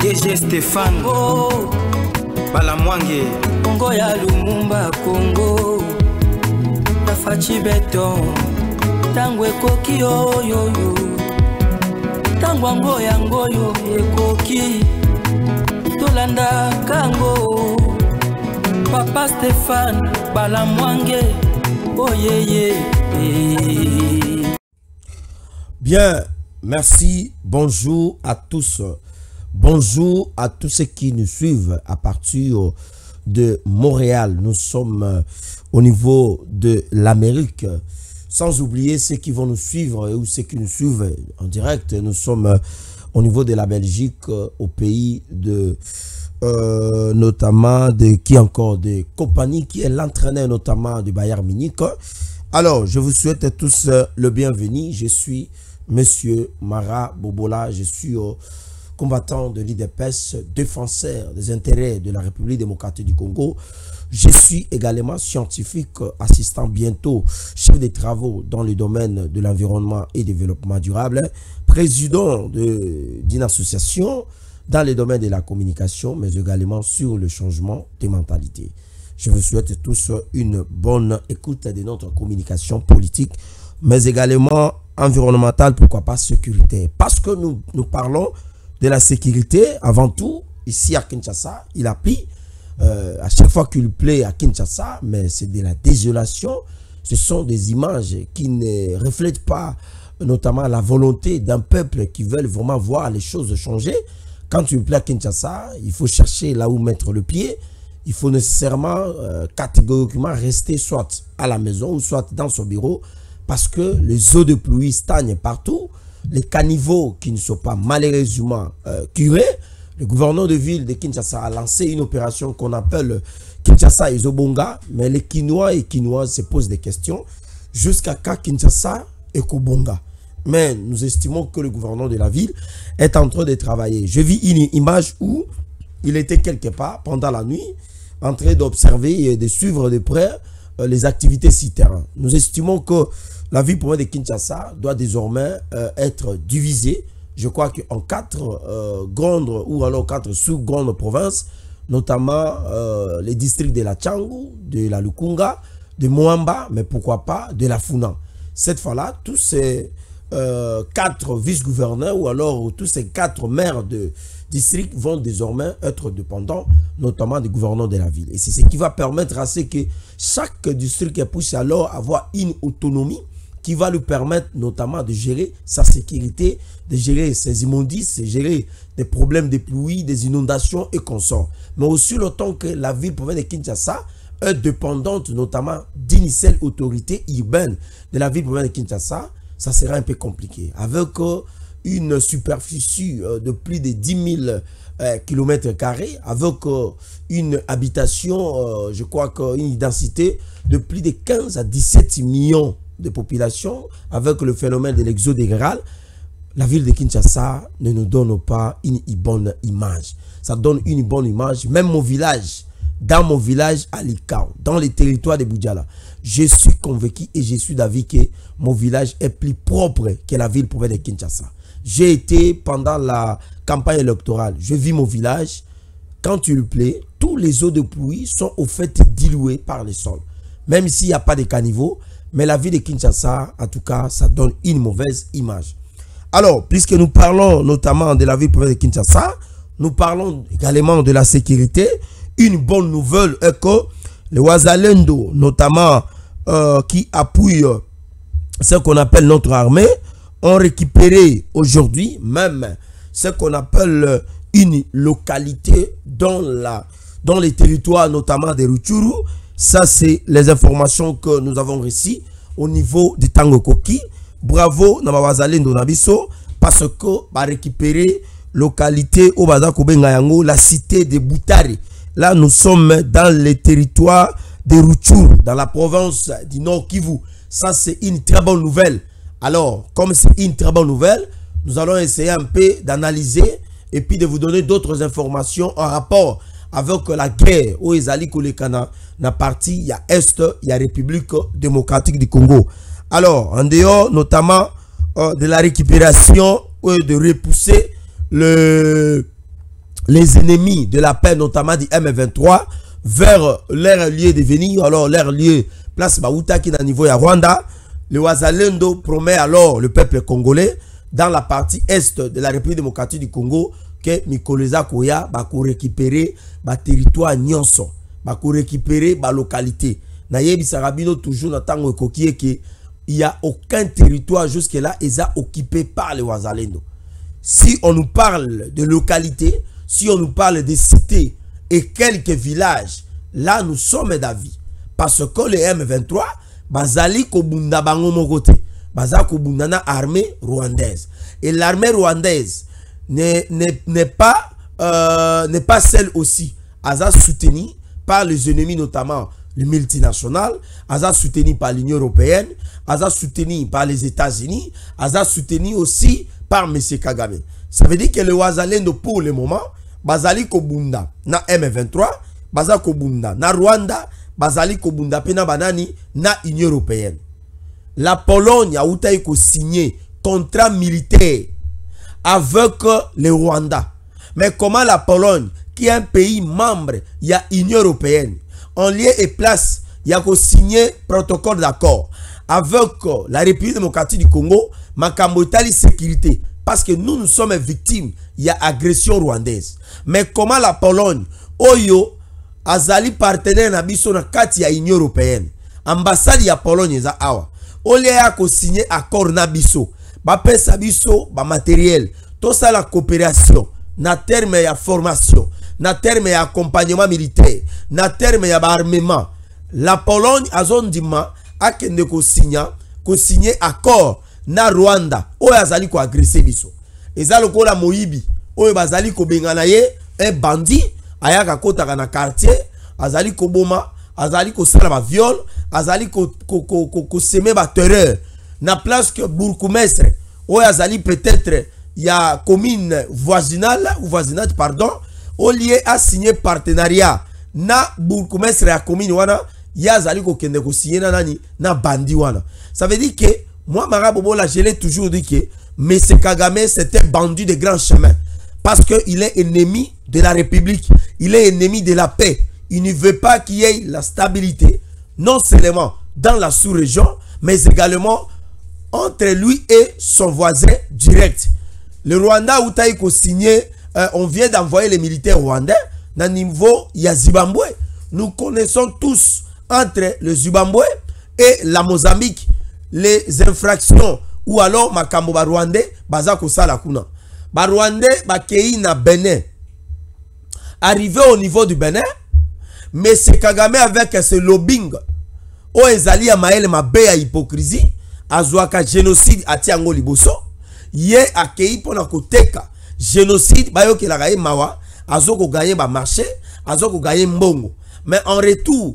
DG Stéphane. Oh. Bala Mwange Kongo ya Lumumba Kongo Tafachi beton Tango ekoki oyoyo. Tango ango yango yo ekoki. Tolanda kango. Papa Stéphane Bala Mwange Oyeye. Oh, yeah, yeah. Bien, merci, bonjour à tous. Bonjour à tous ceux qui nous suivent à partir de Montréal. Nous sommes euh, au niveau de l'Amérique. Sans oublier ceux qui vont nous suivre ou ceux qui nous suivent en direct. Nous sommes euh, au niveau de la Belgique, euh, au pays de notamment de qui encore de compagnie qui est l'entraîneur notamment du Bayern Munich. Alors, je vous souhaite tous le bienvenu. Je suis Monsieur Mara Bobola. Je suis combattant de l'IDPS, défenseur des intérêts de la République démocratique du Congo. Je suis également scientifique, assistant bientôt, chef des travaux dans le domaine de l'environnement et développement durable, président de- d'une association dans le domaine de la communication, mais également sur le changement des mentalités. Je vous souhaite tous une bonne écoute de notre communication politique, mais également environnementale, pourquoi pas sécuritaire. Parce que nous, nous parlons de la sécurité avant tout, ici à Kinshasa, il a pris euh, à chaque fois qu'il plaît à Kinshasa, mais c'est de la désolation. Ce sont des images qui ne reflètent pas notamment la volonté d'un peuple qui veut vraiment voir les choses changer. Quand tu plais à Kinshasa, il faut chercher là où mettre le pied. Il faut nécessairement, euh, catégoriquement, rester soit à la maison ou soit dans son bureau parce que les eaux de pluie stagnent partout. Les caniveaux qui ne sont pas malheureusement euh, curés. Le gouverneur de ville de Kinshasa a lancé une opération qu'on appelle Kinshasa Ezobonga, mais les Kinois et Kinoises se posent des questions jusqu'à quand Kinshasa et Kobonga. Mais nous estimons que le gouverneur de la ville est en train de travailler. Je vis une image où il était quelque part pendant la nuit en train d'observer et de suivre de près euh, les activités terrain. Nous estimons que la ville province de Kinshasa doit désormais euh, être divisée, je crois qu'en quatre euh, grandes ou alors quatre sous-grandes provinces, notamment euh, les districts de la Tchangou, de la Lukunga, de Moamba, mais pourquoi pas de la Founan. Cette fois-là, tous ces quatre vice-gouverneurs ou alors tous ces quatre maires de districts vont désormais être dépendants, notamment des gouverneurs de la ville. Et c'est ce qui va permettre à ce que chaque district puisse alors avoir une autonomie qui va lui permettre notamment de gérer sa sécurité, de gérer ses immondices, de gérer des problèmes de pluie, des inondations et consorts. Mais aussi le temps que la ville province de Kinshasa est dépendante notamment seule autorité urbaine de la ville province de Kinshasa, ça sera un peu compliqué. Avec euh, une superficie euh, de plus de 10 000 euh, kilomètres carrés, avec euh, une habitation, je crois qu'une densité de plus de 15 à 17 millions de population, avec le phénomène de l'exode rural, la ville de Kinshasa ne nous donne pas une bonne image. Ça donne une bonne image. Même mon village, dans mon village à Likao, dans les territoires de Boudjala, je suis convaincu et je suis d'avis que mon village est plus propre que la ville province de Kinshasa. J'ai été pendant la campagne électorale, je vis mon village. Quand il pleut, tous les eaux de pluie sont au fait diluées par le sol. Même s'il n'y a pas de caniveau, mais la ville de Kinshasa, en tout cas, ça donne une mauvaise image. Alors, puisque nous parlons notamment de la ville province de Kinshasa, nous parlons également de la sécurité. Une bonne nouvelle est que les Wazalendo, notamment euh, qui appuient euh, ce qu'on appelle notre armée, ont récupéré aujourd'hui même ce qu'on appelle euh, une localité dans, la, dans les territoires, notamment des Rutshuru. Ça, c'est les informations que nous avons reçues au niveau du Tango Koki. Bravo, Namawazalendo Nabiso, parce que va récupérer localité Yango, la cité de Boutari. Là, nous sommes dans les territoires de Rutshuru, dans la province du Nord Kivu. Ça, c'est une très bonne nouvelle. Alors, comme c'est une très bonne nouvelle, nous allons essayer un peu d'analyser et puis de vous donner d'autres informations en rapport avec la guerre où Ezali Kolekana na partie, il y a Est, il y a République démocratique du Congo. Alors, en dehors notamment euh, de la récupération ou de repousser le, les ennemis de la paix, notamment du M23, vers leur lieu de venir, alors leur lieu, place Baouta qui est au niveau de Rwanda. Le Wazalendo promet alors le peuple congolais dans la partie est de la République démocratique du Congo que Mikoleza Koya va récupérer le territoire nyonso, va récupérer la localité. Nayebi Sarabino toujours dans tango ekoki que il y a aucun territoire jusque là est occupé par les Wazalendo. Si on nous parle de localité, si on nous parle de cités et quelques villages, là nous sommes d'avis. Parce que les M23, bazali kobunda bango na armée rwandaise. Et l'armée rwandaise n'est pas, euh, n'est pas celle aussi, aza soutenue par les ennemis notamment les multinationales, aza soutenu par l'Union européenne, aza soutenu par les États-Unis, aza soutenu aussi par M. Kagame. Ça veut dire que le Wazalendo pour le moment, bazali kobunda. Na M23, baza kobunda. Na Rwanda, bazali kobunda. Pena banani na Union européenne. La Pologne a signé contrat militaire avec le Rwanda. Mais comment la Pologne, qui est un pays membre, il y a Union européenne, en lieu et place, il y a signé protocole d'accord avec la République démocratique du Congo, Makambotali sécurité. Parce que nous, nous sommes victimes, il y agression rwandaise. Mais comment la Pologne, Oyo, Azali partenaire na biso na kati ya Union européenne, ambassade ya Pologne eza awa. Olie ya ko signé accord na biso, ba pesa biso ba matériel, tout ça la coopération. Na terme ya formation, na terme ya accompagnement militaire, na terme ya armement. La Pologne azondima akende ko signer ko signer accord na Rwanda. Oyo azali ko agresser biso. Eza lokola moyibi. Oyo bazali ko bengana ye un bandit ayaka kotaka na quartier azali koboma azali kosala ba viol azali koseme ba terreur na place que bourgmestre oyo azali peut-être ya commune voisinale ou voisinage pardon a signé partenariat na bourgmestre ya commune wana ye azali kokende kosigné na nani na bandi wana ça veut dire que moi Mara Bobola je l'ai toujours dit que M. Kagame c'était bandu de grand chemin parce qu'il est ennemi de la République, il est ennemi de la paix. Il ne veut pas qu'il y ait la stabilité, non seulement dans la sous-région, mais également entre lui et son voisin direct. Le Rwanda où Taïko signé, euh, on vient d'envoyer les militaires rwandais dans le niveau ya Zimbabwe. Nous connaissons tous entre le Zimbabwe et la Mozambique les infractions ou alors makambo ba rwandais baza kosala kuna. Ba rwandais bakei na Benin arrivé au niveau du Bénin, mais c'est Kagame avec ce lobbying, o ezali ya maele mabe hypocrisie, azwaka génocide ati yango liboso, ye akei mpona koteka. Génocide bayokelaka ye mawa, azo ba marché, azo koganye mbongo. Mais en retour,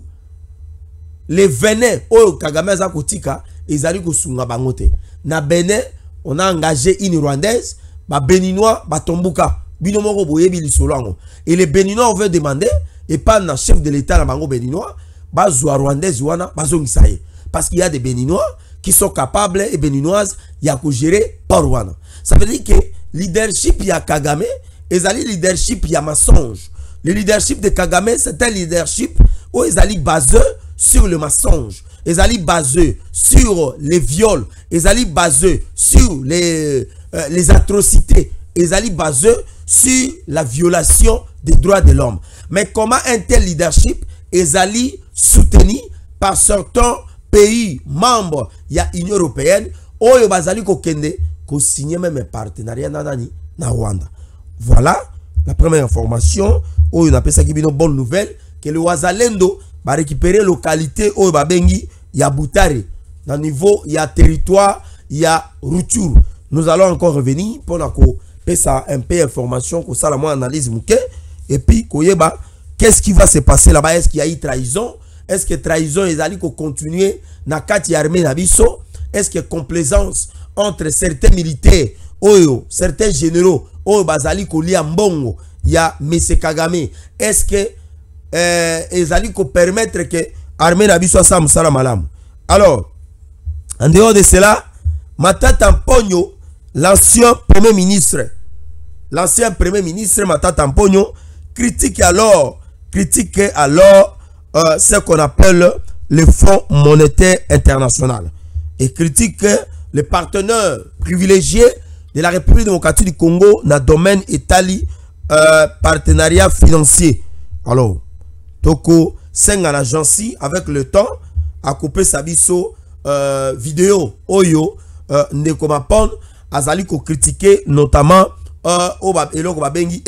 le venin oyo Kagame aza kotika ezali kosunga bango te. Na Benin, on a engagé une Rwandaise, ba Béninois batombuka. Bino moko boyebi lisolo yango. Et les béninois veut demander et pas na chef de l'état na bango béninois bazwa rwandaise wana bazongisa ye. Parce qu'il y a des béninois qui sont capables et béninoises ya gérer par wana ça veut dire que leadership ya Kagame. Ezali leadership ya mensonge. Le leadership de Kagame c'est un leadership où ezali basé sur le mensonge. Ezali basé sur les viols. Ezali basé sur les euh, les atrocités. Ezali basé sur la violation des droits de l'homme. Mais comment un tel leadership est soutenu par certains pays membres de l'Union européenne oyo bazali kokende ko signer même un partenariat na nani? Na Rwanda. Voilà la première information oyo na pesa kibino bonne nouvelle que le Wazalendo va récupérer localité oyo babengi ya Butare na niveau ya territoire ya Rutshuru. Nous allons encore revenir pour ko ça un peu information que ça la moi analyse et puis qu'est-ce qui va se passer là-bas? Est-ce qu'il y a eu trahison? Est-ce que trahison est allé continuer na kati armée na est-ce que complaisance entre certains militaires oyo certains généraux oyo bazali kolia mbongo ya M. Kagame est-ce que euh, ezali ko permettre que armée na biso sa musala malamu? Alors en dehors de cela Matata Pogno l'ancien premier ministre l'ancien premier ministre Matata Mpogno critique alors, critique alors euh, ce qu'on appelle le Fonds monétaire international et critique les partenaires privilégiés de la République démocratique du Congo dans le domaine Italie euh, partenariat financier. Alors, Toko, 5 à l'agence avec le temps a coupé sa euh, vidéo Oyo euh, Nekomapon azali ko critiquer notamment euh,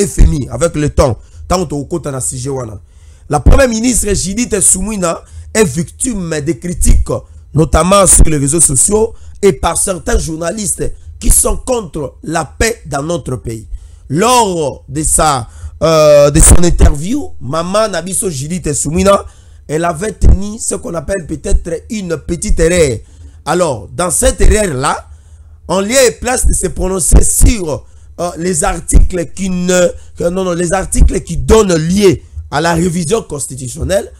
FMI avec le temps tant to na sujet wana. La première ministre Judith Soumouina est victime des critiques notamment sur les réseaux sociaux et par certains journalistes qui sont contre la paix dans notre pays. Lors de sa euh, de son interview, Maman Nabiso Judith Soumina, elle avait tenu ce qu'on appelle peut-être une petite erreur. Alors, dans cette erreur-là, en lieu et place de se prononcer sur euh, les articles qui ne, non, non, les articles qui donnent lieu à la révision constitutionnelle,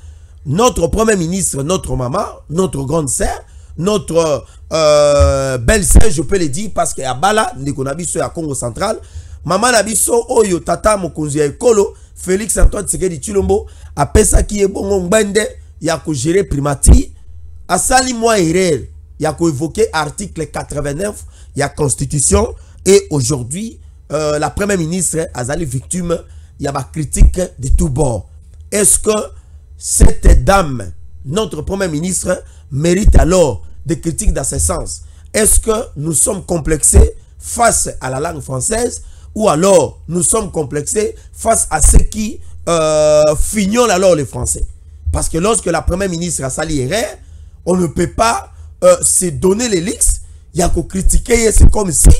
notre premier ministre, notre maman, notre grande sœur, notre euh, belle-sœur, je peux le dire, parce qu'à Bala, Nikonabiso à Congo central, maman Nabiso, Oyo, Tata, Mokonzi, Ekolo, Félix Antoine Tshisekedi Chilombo, apesaki ye bongo ngbende ya ko gérer primati, asali moi erreur, ya ko évoquer article 89 ya constitution, et aujourd'hui, euh, la première ministre Azali victime, il y a ma critique de tout bord. Est-ce que cette dame, notre premier ministre, mérite alors des critiques dans ce sens? Est-ce que nous sommes complexés face à la langue française ou alors nous sommes complexés face à ceux qui euh, alors les Français? Parce que lorsque la première ministre a sali erreur, on ne peut pas euh, se donner leaks. Il y a qu'à critiquer, c'est comme si le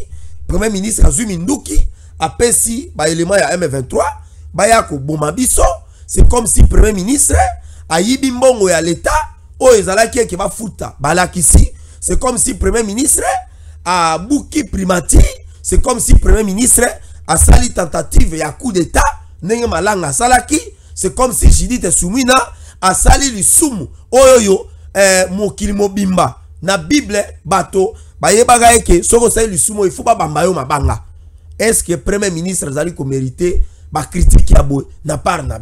premier ministre Azumi Nduki a pesi ba élément ya M23, ba ya ko bomabiso, c'est comme si premier ministre a yibi mbongo ya l'état o ezalaki eke bafuta balakisi. C'est comme si premier ministre abuki primati. C'est comme si premier ministre asali tentative ya coup d'état ndenge malanga asalaki. C'est comme si judith sumina asali lisumu. Oyoyo eh, mokili mobimba. Na bible bato bayebaka eke soki osali lisumu il faut babamba yo mabanga. Est ce que premier ministre azali komérite bakritike ya boye na na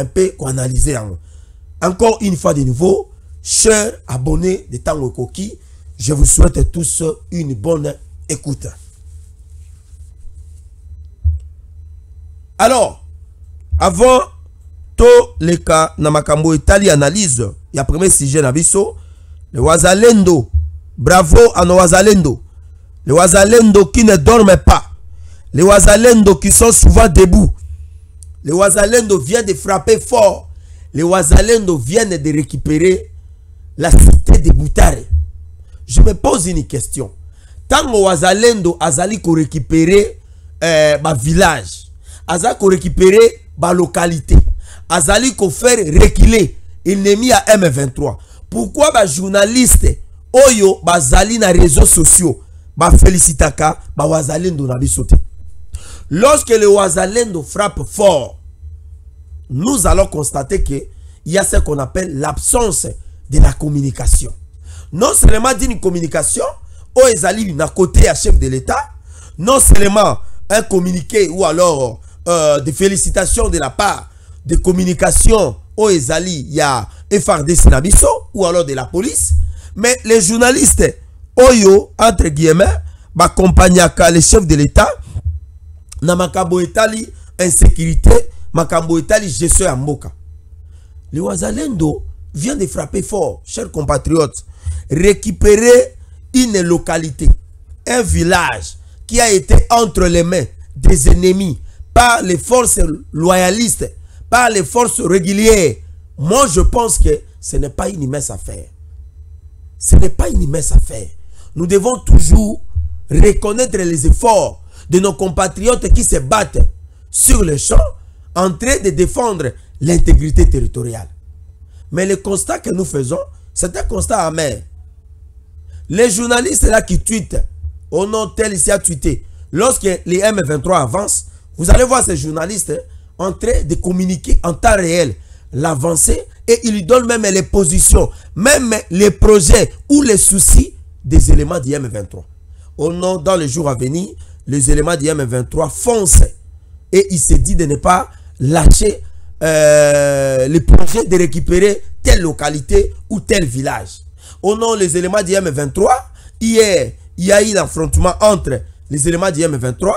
un peu encore une fois de nouveau, chers abonnés de Tango Koki, je vous souhaite tous une bonne écoute. Alors, avant cas, na makambo Italie analyse, il y a premier sujet na le Wazalendo, bravo à nos Wazalendo, les Wazalendo qui ne dorment pas, les Wazalendo qui sont souvent debout, les Wazalendo viennent de frapper fort les Wazalendo viennent de récupérer la cité de Boutare. Je me pose une question. Tant que Wazalendo azali ko récupérer euh, ma village, azali ko récupérer ma localité, azali ko faire reculer l'ennemi à M23. Pourquoi ba journaliste oyo bazali na réseaux sociaux ba félicitaka ba Wazalendo na bisote. Lorsque le Wazalendo frappe fort, nous allons constater qu'il y a ce qu'on appelle l'absence de la communication. Non seulement d'une communication, au ezali na côté à chef de l'État, non seulement un communiqué ou alors euh, des félicitations de la part de communication au il y a FRDC Nabiso ou alors de la police, mais les journalistes, oyo, entre guillemets, bakompagnaka le chef de l'État, na makabo etali insécurité makambo etali gestion ya mboka. Le wazalendo vient de frapper fort chers compatriotes. Récupérer une localité un village qui a été entre les mains des ennemis par les forces loyalistes par les forces régulières. Moi je pense que ce n'est pas une immense affaire. Ce n'est pas une immense affaire. Nous devons toujours reconnaître les efforts de nos compatriotes qui se battent sur le champ en train de défendre l'intégrité territoriale. Mais le constat que nous faisons, c'est un constat amer. Les journalistes là qui tweetent, au nom tel ici a tweeté, lorsque les M23 avancent, vous allez voir ces journalistes en train de communiquer en temps réel l'avancée et ils lui donnent même les positions, même les projets ou les soucis des éléments du M23. Au nom, dans les jours à venir, les éléments du M23 foncent et il se dit de ne pas lâcher euh, le projet de récupérer telle localité ou tel village. Au nom des éléments du M23, hier, il y a eu l'affrontement entre les éléments du M23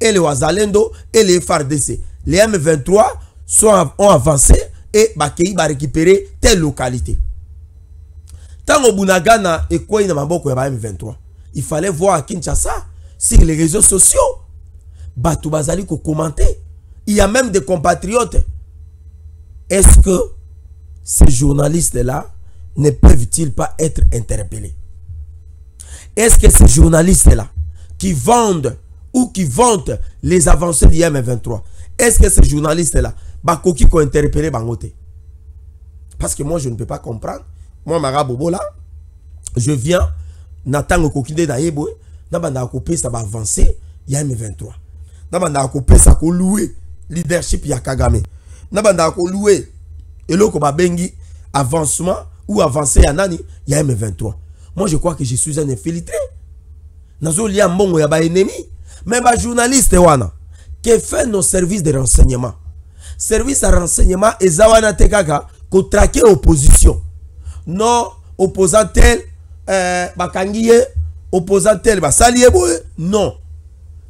et les Wazalendo et les FARDC. Les M23 sont, ont avancé et Bakei va récupérer telle localité. Tant Bunagana et quoi il M23. Il fallait voir à Kinshasa sur les réseaux sociaux. Commenter. Il y a même des compatriotes. Est-ce que ces journalistes-là ne peuvent-ils pas être interpellés? Est-ce que ces journalistes-là qui vendent ou qui vantent les avancées du M23, est-ce que ces journalistes-là, Bakoki ko interpellé Bangote Parce que moi, je ne peux pas comprendre. Moi, Mara Bobo là, je viens, Nathan Kokinde Naïbo, Nabanda il y a M23. Nabanda Kopé, ça va louer leadership ya Kagame. Nabanda ko louer eloko bengi avancement ou avancer ya nani ya M23. Moi je crois que je suis un infiltré. Nazo lia mbongo ya ba ennemi. Mais ba journaliste wana que fait nos services de renseignement. Service de renseignement ezawana tekaka ko traquer opposition. Non opposant tel euh, bakangiye opposant tel basaliye boye non.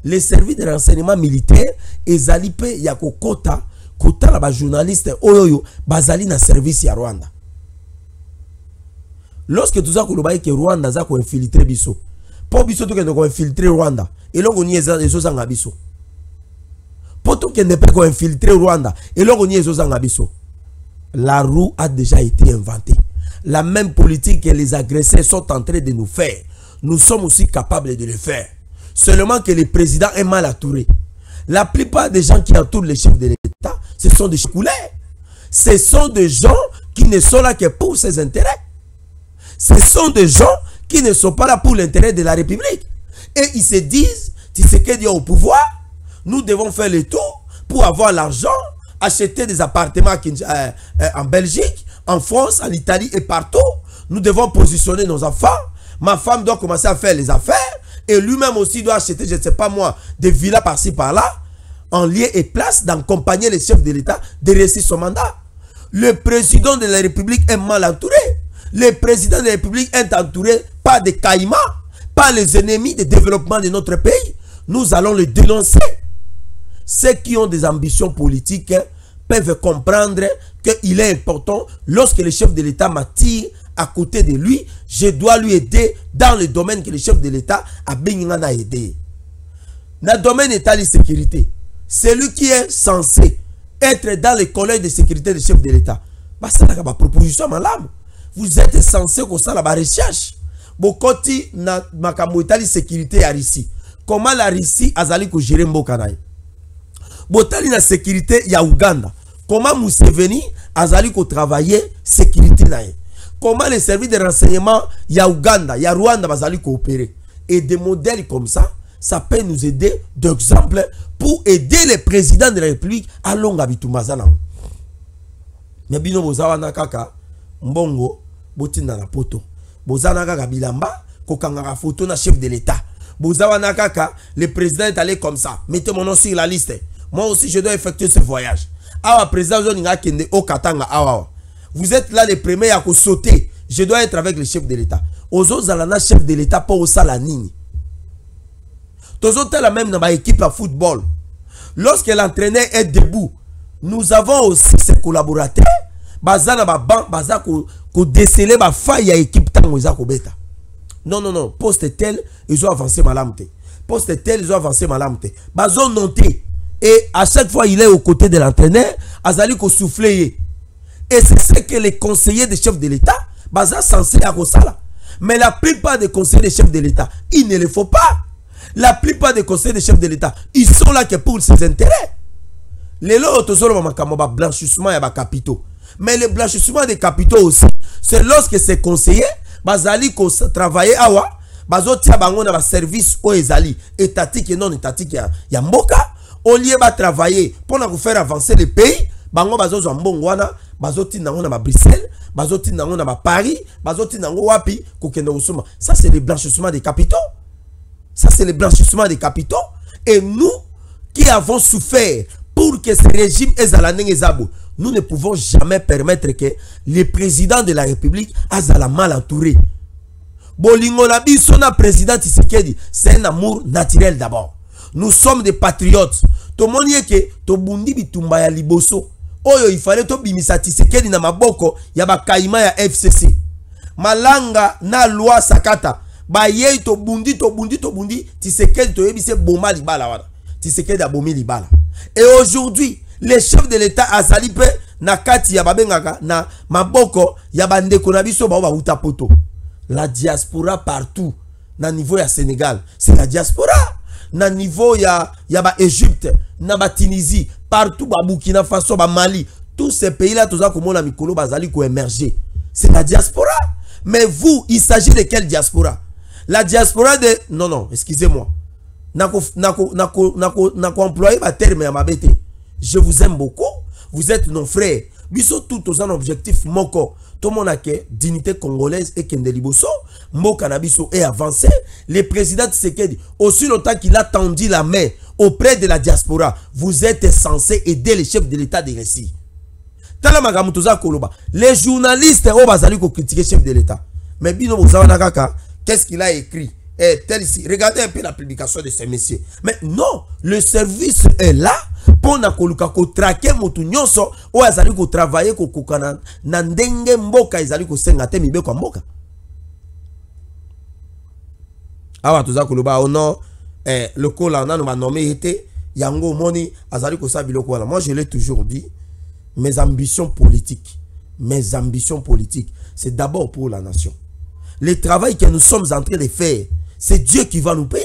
Les services de renseignement militaire ezali pe ya kokota kotala bajournaliste oyo oyo bazali na service ya rwanda. Lorsque toza koloba eke rwanda aza koinfiltre biso mpo biso tokende koinfiltre rwanda eloko nini ezozanga biso? Mpo tokende mpe koinfiltre rwanda eloko nini ezozanga biso? La roue a déjà été inventée. La même politique que les agresseurs sont en train de nous faire nous sommes aussi capables de le faire Seulement que le président est mal entouré. La plupart des gens qui entourent les chefs de l'État, ce sont des couleurs. Ce sont des gens qui ne sont là que pour ses intérêts. Ce sont des gens qui ne sont pas là pour l'intérêt de la République. Et ils se disent, tu sais que Dieu au pouvoir, nous devons faire le tour pour avoir l'argent, acheter des appartements euh, euh, en Belgique, en France, en Italie et partout. Nous devons positionner nos enfants. Ma femme doit commencer à faire les affaires et lui-même aussi doit acheter, je ne sais pas moi, des villas par-ci par-là, en lien et place d'accompagner les chefs de l'État de réussir son mandat. Le président de la République est mal entouré. Le président de la République est entouré par des caïmans, par les ennemis de développement de notre pays. Nous allons le dénoncer. Ceux qui ont des ambitions politiques peuvent comprendre qu'il est important, lorsque le chef de l'État m'attire à côté de lui, je dois lui aider dans le domaine que le chef de l'État a bien aidé. Dans le domaine État de sécurité, celui qui est censé être dans le collège de sécurité du chef de l'État, bah, ça n'a pas proposition, madame. Vous êtes censé que ça la recherche. Bokoti na makambo État de sécurité à Russie. Comment la Russie a zali ko gérer mbokanaï. Botali na sécurité ya Uganda. Comment Museveni a zali ko travailler sécurité comment les services de renseignement il y a Ouganda, il y a Rwanda bazali coopérer. Et des modèles comme ça, ça peut nous aider d'exemple pour aider les présidents de la République à longa bitumazana. Mais bino bozawana kaka mbongo botinda na poto. Bozana kaka bilamba kokanga photo na chef de l'État. Bozawana kaka le président est allé comme ça. Mettez mon nom sur la liste. Moi aussi je dois effectuer ce voyage. Awa président zoninga kende au Katanga awa. Vous êtes là les premiers à sauter. Je dois être avec le chef de l'État. Autres, la chef de l'État pour au salanini. Autres, la même dans ma équipe à football. Lorsque l'entraîneur est debout, nous avons aussi ses collaborateurs. Bazana ba ban, baza ko déceler ba faille à équipe. Non non non, poste tel, ils ont avancé malamte. Poste tel, ils ont avancé malamte. Bazon noté et à chaque fois il est aux côtés de l'entraîneur, azali ko souffler. Et c'est ce que les conseillers des chefs de l'État sont censés à ça. Mais la plupart des conseillers des chefs de l'État, il ne le faut pas. La plupart des conseillers des chefs de l'État, ils sont là que pour ses intérêts. Les là blanchissement et capitaux. Mais le blanchissement des capitaux aussi, c'est lorsque ces conseillers, bazali travailler awa, bazo tia bango na ba service o ezali étatique et non étatique ya, ya mboka, au lieu de travailler pour faire avancer le pays, bango bazo zo mbongo wana bazotinda na wapi? Kokende ça c'est le blanchissement des capitaux ça c'est le blanchissement des capitaux Et nous qui avons souffert pour que ce régime ezala zabo, nous ne pouvons jamais permettre que le président de la République azala mal entouré. Bolingo na biso président Tshisekedi, c'est un amour naturel d'abord. Nous sommes des patriotes. Tomoni que tobundi bitumba ya liboso. Oyo il fallait to bimisa Tshisekedi na maboko ya bakaima ya FCC. Malanga na loi sakata. Baye tobundi tobundi tobundi Tshisekedi toyebise boma libala wana. Tshisekedi abomi libala. Et aujourd'hui, les chefs de l'État azali pe na kati ya babengaka na maboko ya bandeko na biso bao bauta poto. La diaspora partout na niveau ya Sénégal, c'est la diaspora. Na niveau ya ya ba Égypte, na ba Tunisie, partout ba Burkina Faso, Mali, tous ces pays-là toza komona mikolo bazali ko émerger. C'est la diaspora. Mais vous, il s'agit de quelle diaspora? La diaspora de non non, excusez-moi. Nako ba terme ya mabete. Je vous aime beaucoup. Vous êtes nos frères. Biso tout aux un objectif moko. Tout le monde a que dignité congolaise et Kendeliboso. Mboka na est avancé. Le président Tshisekedi, aussi longtemps qu'il a tendu la main auprès de la diaspora, vous êtes censé aider les chefs de l'État des récits. Koloba. Les journalistes au bazali ko critiquer chef de l'État. Mais bino kaka, qu'est-ce qu'il a écrit? Eh, tel ici. Regardez un peu la publication de ces messieurs. Mais non, le service est là pour na koluka ko traquer motu nyonso o azali ko travailler ko kokana na ndenge mboka ezali ko senga te mibe kwa mboka. Awa toza koloba o non eh, le kola nanu ba nommé été yango moni azali ko sa biloko wana. Moi je l'ai toujours dit mes ambitions politiques mes ambitions politiques c'est d'abord pour la nation. Le travail que nous sommes en train de faire c'est Dieu qui va nous payer.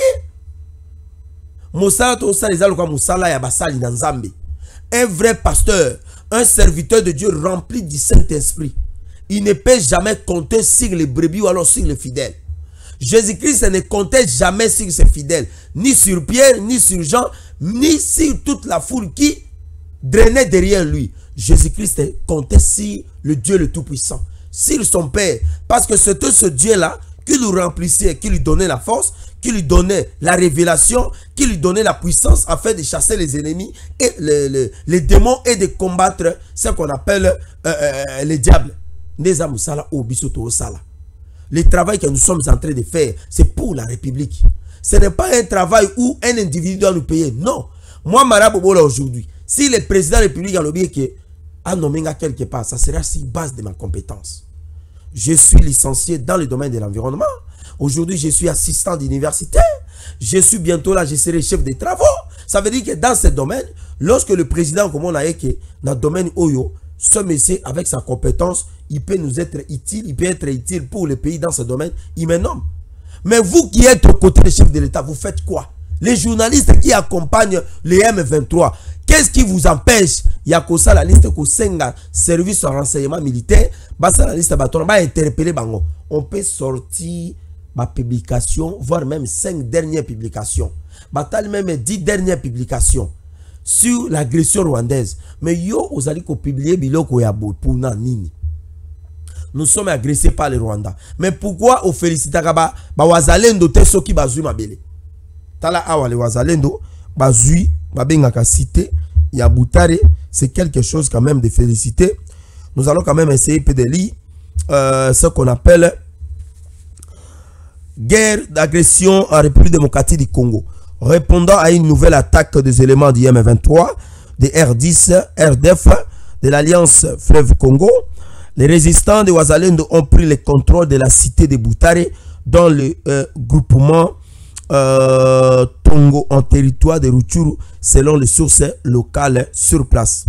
Mosala to sala ezalo kwa musala ya basali na. Un vrai pasteur, un serviteur de Dieu rempli du Saint-Esprit, il ne peut jamais compter sur les brebis ou alors sur les fidèles. Jésus-Christ ne comptait jamais sur ses fidèles, ni sur Pierre, ni sur Jean, ni sur toute la foule qui drainait derrière lui. Jésus-Christ comptait sur le Dieu le Tout-Puissant, sur son Père, parce que c'était ce Dieu-là qui lui remplissait, qui lui donnait la force, qui lui donnait la révélation, qui lui donnait la puissance afin de chasser les ennemis et les, démons et de combattre ce qu'on appelle euh, euh, les diables. Le travail que nous sommes en train de faire, c'est pour la République. Ce n'est pas un travail où un individu doit nous payer. Non. Moi, Marabobola, aujourd'hui, si le président de la République a l'objet que a nommé quelque part, ça sera sur base de ma compétence. Je suis licencié dans le domaine de l'environnement. Aujourd'hui, je suis assistant d'université. Je suis bientôt là, je serai chef des travaux. Ça veut dire que dans ce domaine, lorsque le président, comme on a que dans le domaine Oyo, ce monsieur, avec sa compétence, il peut nous être utile, il peut être utile pour le pays dans ce domaine, il me nomme. Mais vous qui êtes au côté des chefs de l'État, vous faites quoi? Les journalistes qui accompagnent les M23, Qu'est-ce qui vous empêche? Ya la liste ko senga service de renseignement militaire basa la liste baton ba interpeller on peut sortir ma publication voire même cinq dernières publications. Batal même dix dernières publications sur l'agression rwandaise. Mais yo ozali ko publier biloko ya pour nini? Nous sommes agressés par le Rwanda. Mais pourquoi au félicitaka ba ba wazalendo te soki mabele? Tala awa le wazalendo bazui babengaka cité ya Boutare, c'est quelque chose quand même de féliciter. Nous allons quand même essayer de lire euh, ce qu'on appelle guerre d'agression en République démocratique du Congo. Répondant à une nouvelle attaque des éléments du M23, des R10, RDF, de l'Alliance Fleuve Congo, les résistants de Ouazalendo ont pris le contrôle de la cité de Boutare dans le euh, groupement euh, Tongo en territoire de Rutshuru selon les sources locales sur place.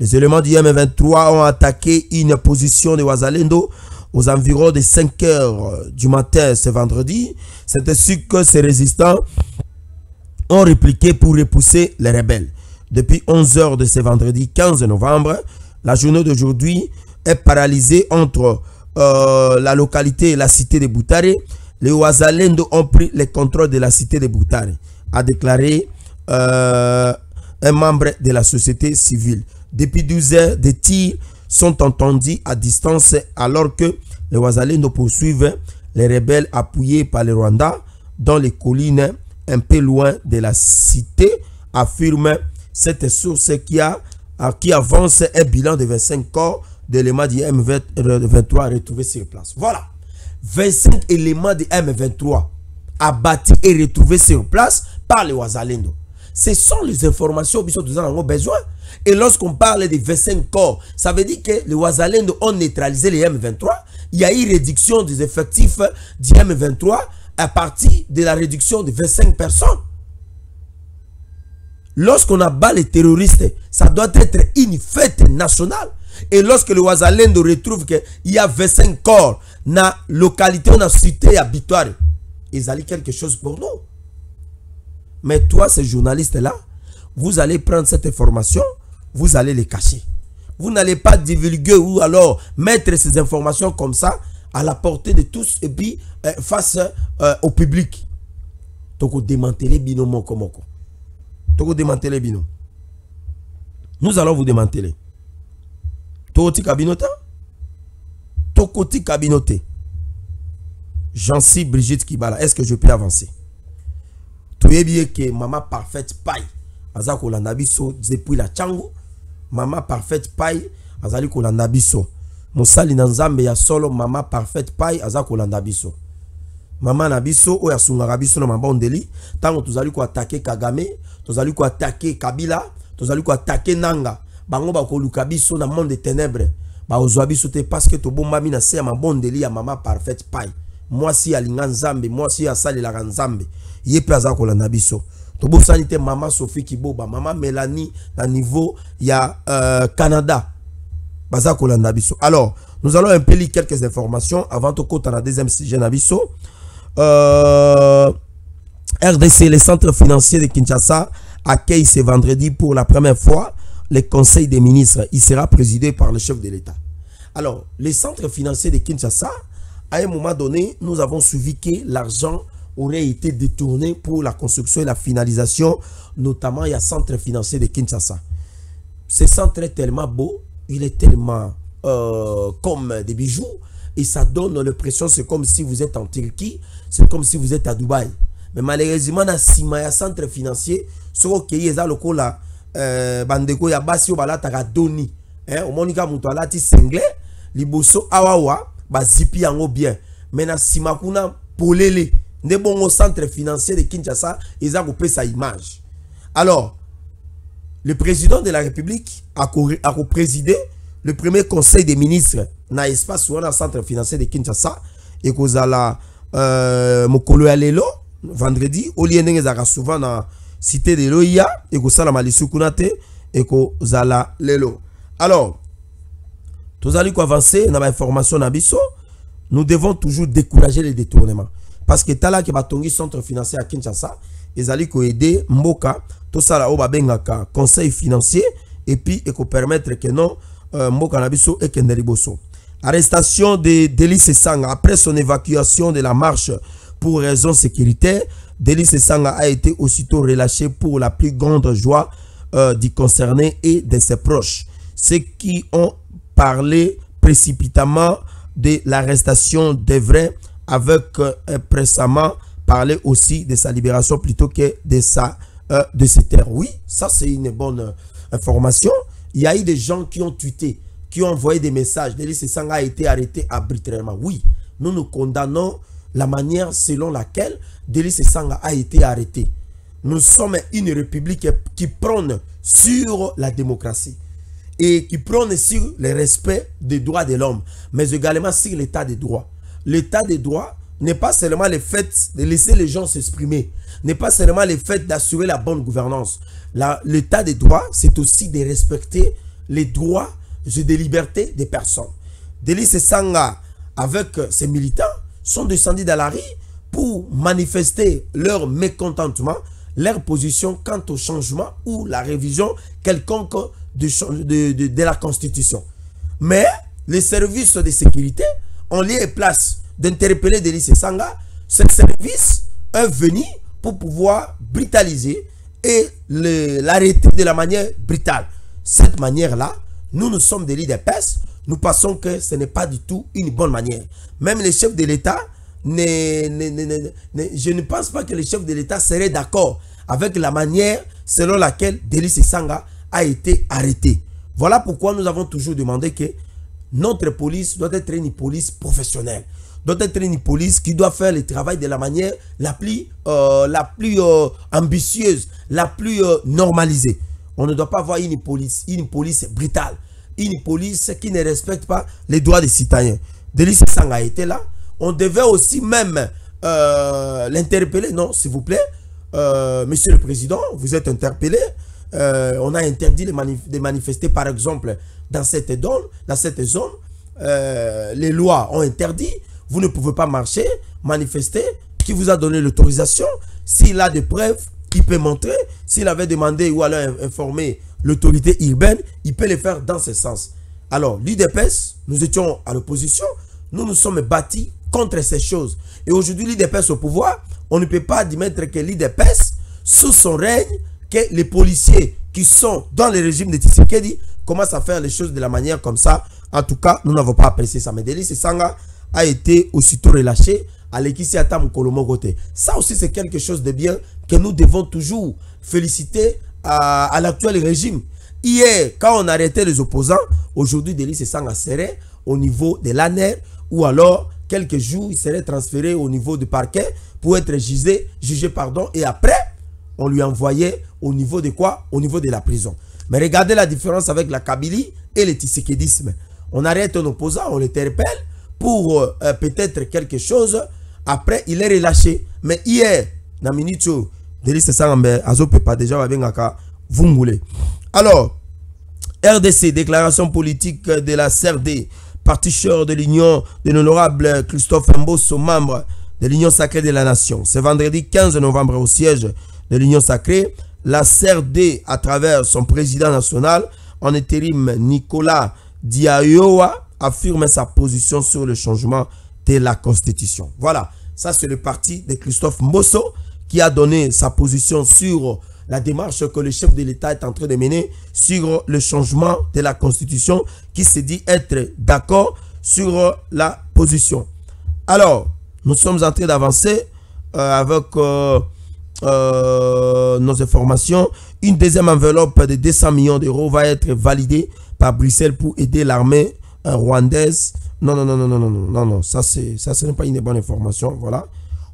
Les éléments du M23 ont attaqué une position de Wazalendo aux environs de 5 heures du matin ce vendredi. C'est ainsi que ces résistants ont répliqué pour repousser les rebelles. Depuis 11 heures de ce vendredi 15 novembre, la journée d'aujourd'hui est paralysée entre euh, la localité et la cité de Boutare les Ouazalendo ont pris le contrôle de la cité de Boutare, a déclaré euh, un membre de la société civile. Depuis 12 heures, des tirs sont entendus à distance alors que les Ouazalendo poursuivent les rebelles appuyés par le Rwanda dans les collines un peu loin de la cité, affirme cette source qui, a, qui avance un bilan de 25 corps d'éléments du M23 retrouvés sur place. Voilà. 25 éléments du M23 abattus et retrouvés sur place par les Wazalendo. Ce sont les informations que nous avons besoin. Et lorsqu'on parle de 25 corps, ça veut dire que les Wazalendo ont neutralisé les M23. Il y a eu réduction des effectifs du M23 à partir de la réduction de 25 personnes. Lorsqu'on abat les terroristes, ça doit être une fête nationale. Et lorsque le Wazalendo retrouve qu'il y a 25 corps dans la localité, dans la cité habituelle, ils allaient quelque chose pour nous. Mais toi, ces journalistes-là, vous allez prendre cette information, vous allez les cacher. Vous n'allez pas divulguer ou alors mettre ces informations comme ça à la portée de tous et puis euh, face euh, au public. Donc, démanteler binomo comme Toko démanteler bino. Nous allons vous démanteler. Toko kabinote? Toko kabinote. J'en Brigitte Kibala. Est-ce que je peux avancer? bien que maman parfaite paille. Aza kolanda biso depuis la chango. Maman parfaite paille. Azali kolanda biso. Mosali na nzambe ya solo mama parfaite paille aza kolanda biso. Mama na biso oyo asungaka biso na mabondeli ntango tozali koatake kagame tozali koatake kabila tozali koatake nanga bango bakoluka biso na monde de ténèbre bakozwa biso te parceke tobombami na se ya mabondeli ya mama parfaite paille. Mwasi alinga nzambe mwasi oyo asalelaka nzambe ye mpe aza kolanda biso. Tobosani te mama sophie kiboba mama mélanie na niveau ya euh, canada alors nous allons un peu lire quelques informations avant tokota na deuxième sujet na RDC le centre financier de Kinshasa accueille ce vendredi pour la première fois le conseil des ministres. Il sera présidé par le chef de l'État. Alors le centre financier de Kinshasa à un moment donné nous avons suivi que l'argent aurait été détourné pour la construction et la finalisation notamment il y a centre financier de Kinshasa. Ce centre est tellement beau il est tellement euh, comme des bijoux et ça donne l'impression c'est comme si vous êtes en Turquie, c'est comme si vous êtes à Dubaï. Mais malheureusement dans Sima centre financier, ce qui est le coup là euh, bandeko ya basi balataka doni hein. Omonika muto alati single liboso awawa bazipi yango bien. Mais na sima kuna polele. Nde bongo centre financier de Kinshasa eza sa image. Alors le président de la République a, a présidé le premier conseil des ministres na espace wana centre financier de Kinshasa. Ekozala euh, mokolo ya lelo vendredi olie ndenge ezalaka souvent na cité de loya ekosalama lisuku kuna te ekozala lelo. Alors tozali koavancer na bainformation na biso nous devons toujours décourager les détournements. Parce que talaki batongi centre financier à Kinshasa ezali koaider mboka tosala oyo babengaka conseil financier et puis ekopermettre que non euh, mboka na biso ekende liboso. Arrestation de Delis Sanga après son évacuation de la marche pour raisons sécuritaires Delis Sanga a été aussitôt relâché pour la plus grande joie euh, du concerné et de ses proches. Ceux qui ont parlé précipitamment de l'arrestation devraient avec euh, précédemment parler aussi de sa libération plutôt que de euh, ses terres. Oui, ça c'est une bonne euh, information. Il y a eu des gens qui ont tweeté, qui ont envoyé des messages. Delis Sanga a été arrêté arbitrairement. Oui, nous nous condamnons la manière selon laquelle Delis Sanga a été arrêté. Nous sommes une république qui prône sur la démocratie et qui prône sur le respect des droits de l'homme, mais également sur l'état des droits. L'état des droits n'est pas seulement le fait de laisser les gens s'exprimer, n'est pas seulement le fait d'assurer la bonne gouvernance. L'état des droits, c'est aussi de respecter les droits et des libertés des personnes. Delis Sanga, avec ses militants, sont descendus dans la rue pour manifester leur mécontentement, leur position quant au changement ou la révision quelconque de, de, la Constitution. Mais les services de sécurité ont lieu et place d'interpeller Delis Sanga. Ce service est venu pour pouvoir brutaliser et l'arrêter de la manière brutale. Cette manière-là, nous, nous sommes des leaders nous pensons que ce n'est pas du tout une bonne manière. Même le chef de l'État je ne pense pas que le chef de l'État serait d'accord avec la manière selon laquelle Delis Sanga a été arrêté. Voilà pourquoi nous avons toujours demandé que notre police doit être une police professionnelle, doit être une police qui doit faire le travail de la manière la plus, euh, la plus euh, ambitieuse, la plus euh, normalisée. On ne doit pas avoir une police, une police brutale, une police qui ne respecte pas les droits des citoyens. Delis Sanga était là. On devait aussi même l'interpeller, non, s'il vous plaît. Monsieur le Président, vous êtes interpellé. On a interdit de, manif- manifester, par exemple, dans cette zone. Dans cette zone les lois ont interdit. Vous ne pouvez pas marcher, manifester. Qui vous a donné l'autorisation S'il a des preuves, il peut montrer. S'il avait demandé ou alors in- informé l'autorité urbaine, il peut le faire dans ce sens. Alors, l'IDPS, nous étions à l'opposition. Nous nous sommes bâtis contre ces choses. Et aujourd'hui, l'IDPS au pouvoir, on ne peut pas admettre que l'IDPS, sous son règne, que les policiers qui sont dans le régime de Tshisekedi commencent à faire les choses de la manière comme ça. En tout cas, nous n'avons pas apprécié ça. Mais Delis Sanga a été aussitôt relâché à l'équipe Atam Kolomogote. Ça aussi, c'est quelque chose de bien que nous devons toujours féliciter à, l'actuel régime. Hier, quand on arrêtait les opposants, aujourd'hui, Delis Sanga serait au niveau de l'ANER ou alors quelques jours, il serait transféré au niveau du parquet pour être jugé, jugé pardon, et après, on lui envoyait au niveau de quoi? Au niveau de la prison. Mais regardez la différence avec la Kabylie et le Tshisekedisme. On arrête un opposant, on l'interpelle pour euh, euh, peut-être quelque chose. Après, il est relâché. Mais hier, na minute, Delis Sanga azo pas déjà babengaka Vungule. Alors, RDC, déclaration politique de la CRD, parti cher de l'Union de l'honorable Christophe Mbosso, membre de l'Union sacrée de la Nation. Ce vendredi 15 novembre au siège de l'Union sacrée, la CRD, à travers son président national, en intérim Nicolas Diayoa, affirme sa position sur le changement de la Constitution. Voilà, ça c'est le parti de Christophe Mbosso qui a donné sa position sur la démarche que le chef de l'État est en train de mener sur le changement de la Constitution qui se dit être d'accord sur la position. Alors, nous sommes en train d'avancer euh, avec euh, euh, nos informations. Une deuxième enveloppe de 200 millions d'euros va être validée par Bruxelles pour aider l'armée rwandaise. Non, non, non, non, non, non, non, non, non, ça, c'est, ça ce n'est pas une bonne information. Voilà.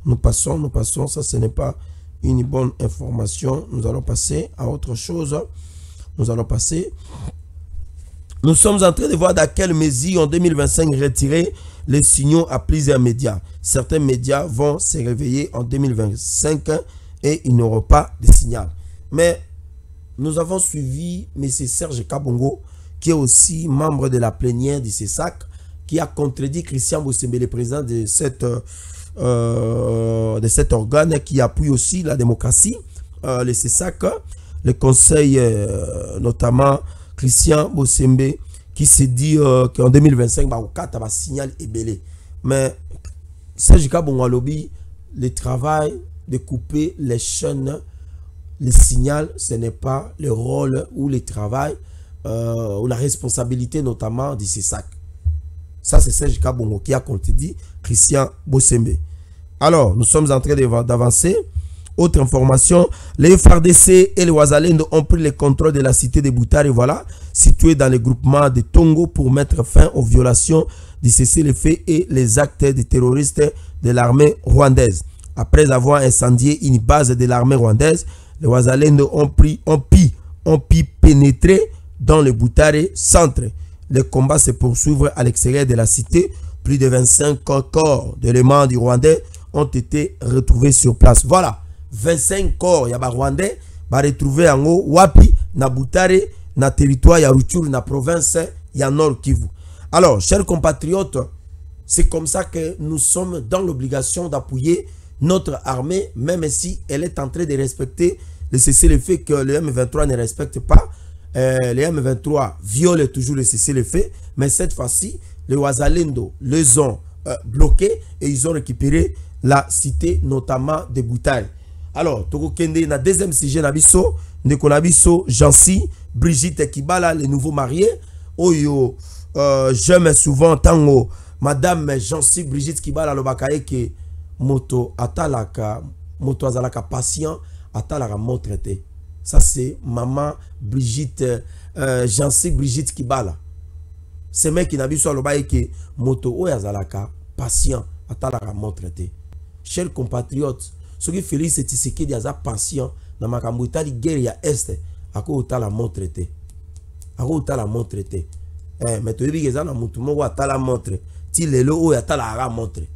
Nous passons, nous passons. Ça, ce n'est pas une bonne information. Nous allons passer à autre chose. Nous allons passer. Nous sommes en train de voir dans quelle mesure en 2025 retirer les signaux à plusieurs médias. Certains médias vont se réveiller en 2025 et ils n'auront pas de signal. Mais nous avons suivi M. Serge Kabongo, qui est aussi membre de la plénière du CESAC, qui a contredit Christian Boussembe, le président de, cette, euh, de cet organe qui appuie aussi la démocratie, euh, le CESAC, le conseil euh, notamment Christian Bosembe qui se dit euh, qu'en 2025 bah, va signal est belé. Mais Serge Kabongo lobby le travail de couper les chaînes, le signal, ce n'est pas le rôle ou le travail euh, ou la responsabilité notamment de ces sacs. Ça, c'est Serge Kabongo qui a contredit Christian Bosembe. Alors, nous sommes en train d'avancer. Autre information, les FARDC et les Ouazalendo ont pris le contrôle de la cité de Boutare, voilà, située dans le groupement de Tongo pour mettre fin aux violations du cessez-le-feu et les actes des terroristes de l'armée rwandaise. Après avoir incendié une base de l'armée rwandaise, les Ouazalendo ont, pris, ont, pu, ont pu pénétrer dans le Boutare centre. Les combats se poursuivent à l'extérieur de la cité. Plus de 25 corps d'éléments du Rwandais ont été retrouvés sur place. Voilà, 25 corps ya Rwandais ba retrouvé en haut wapi na Boutare na territoire ya Rutshuru na province ya Nord Kivu. Alors, chers compatriotes, c'est comme ça que nous sommes dans l'obligation d'appuyer notre armée, même si elle est en train de respecter le cessez-le-feu que le M23 ne respecte pas. Euh, les M23 violent toujours le cessez-le-feu, mais cette fois-ci, les Ouazalendo les ont euh, bloqués et ils ont récupéré la cité, notamment de Boutaï. Alors, Tokokende, na deuxième sujet, na biso, ndeko na biso, Jancy, Brigitte Kibala, les nouveaux mariés, oyo, euh, j'aime souvent tango, madame Jancy Brigitte Kibala alobaka eke moto atalaka moto azalaka patient atalaka montre ça c'est maman Brigitte euh, Jancy Brigitte Kibala ce mec na biso aloba eke moto oyo azalaka patient atalaka montre te chers compatriotes soki Félix Tshisekedi aza patient. Na makambo etali guerre ya este akotala montre te akotala montre te eh, me toyebi eza na motu moko atala montre. Ti lelo oyo atalaka montre.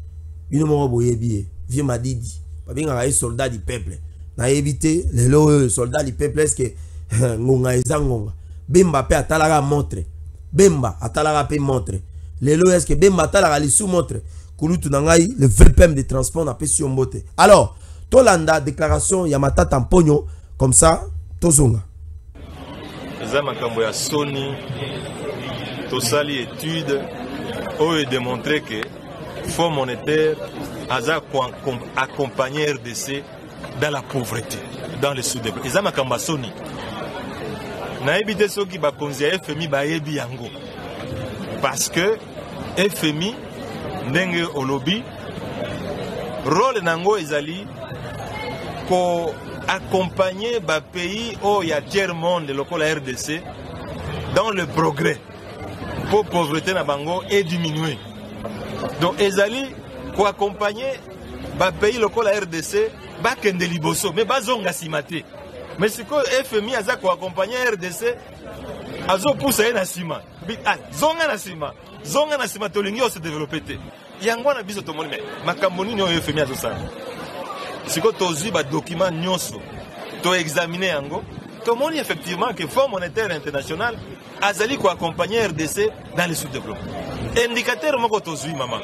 Bino moko boyebi ye vie madidi. Babengaka ye soldat du peuple nayebi te lelo soldat peuple eske ngonga eza ngonga? Bemba mpe atalaka montre. Bemba atalaka mpe montre. Lelo eske bemba atalaka lisu montre? Kulutu na le vpm de transport napesi yo mbote alors tolanda déclaration ya matata mponyo comme ça tozonga. Eza makambo ya soni tosali étude oyo edemontre ke fonds monétaire aza accompagner rdc dans la pauvreté dans le sud eza makambo ya soni. Nayebi te soki bakonzi ya fmi yango. Parce que fmi ndenge olobi role na yango ezali koaccompagne bapays oyo ya tiers monde lokola rdc dans le progrès. Mpo pauvreté na bango ediminue donc ezali koaccompagne bapays lokola rdc bakende liboso me bazonga nsima te. Me sikoyo fmi aza koaccompagne rdc azopusa ye na nsima. Ah, zonga na nsima. Zonga na nsima tolingi ose développe te. Yango wana biso tomoni me makambo nini oyo fmi azosala? Sikoyo tozwi badocument nyonso. Toexamine yango. Tomoni effectivement que fonds monétaire international azali koaccompagne rdc dans le sous-développement. Indicateur moko tozwi mama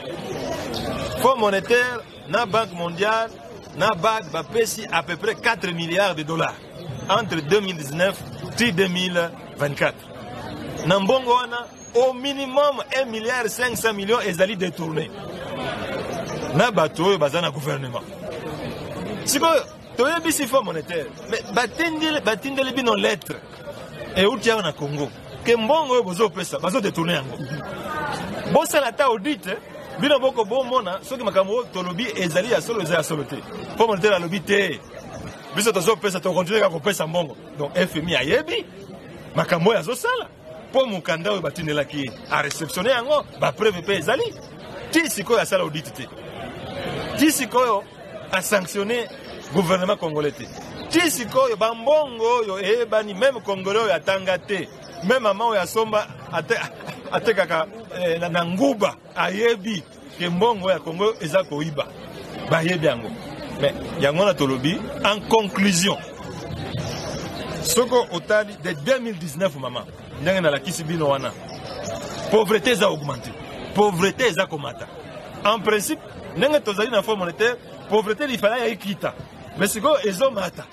fonds monétaire na banque mondiale na bad bapesi à peu près 4 milliards de dollars entre 2019 ti 2024 na mbongo wana au minimum 1 milliard 500 millions ezali détourné na bato oyo baza na gouvernement. Sikoyo toyebisi fonds monétaire. Mais batindeli bino lettre. Euti awa na congo? Ke mbongo oyo bozopesa bazodetourne yango. Bosala ata audit bino boko bomona soki makambo oyo tolobi ezali ya solo eza ya solo te. Fonds monétaire alobi te biso tozopesa tokontinue kaka kopesa mbongo. Donc fmi ayebi makambo oyo azosala. Mpo mokanda oyo batindelaki ye areceptionne yango bapreuve mpe ezali. Ti sikoyo asala audit te. Ti sikoyo asanctionne gouvernement congolais te. Ti sikoyo bambongo oyo eyebani meme congolais oyo atanga te. Meme mama oyo asomba atekaka eh, na nguba ayebi ke mbongo ya kongo eza koyiba. Bayebi yango. Me yango wana tolobi en conclusion. Soko otali de 2019 mama ndenge nalakisi bino wana. Pauvreté eza augmente pauvreté eza komata. En principe ndenge tozali na fonds monétaire pauvreté lifala ya ekita mais sikoyo ezomata.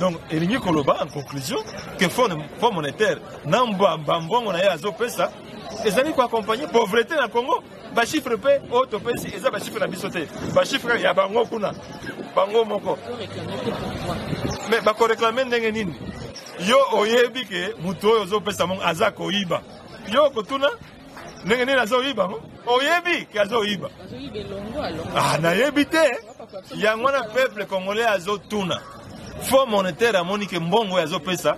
Donc elingi koloba en conclusion ke fonds monétaire na mbambongo na ye azopesa ezali koaccompagne pauvreté na congo bachiffre mpe oyo topesi eza bachiffre na biso te. Bachiffre ya bango kuna. Bango moko. Me bakoreklame ndenge nini? Yo oyebi ke motu oyo ozopesa mongo aza koyiba. Yo kotuna ndenge nini azoyiba ngo? Oyebi ke azoyiba. Ah, nayebi te. Yango wana peuple congolais azotuna. Fonds monétaire amoni ke mbongo oyo azopesa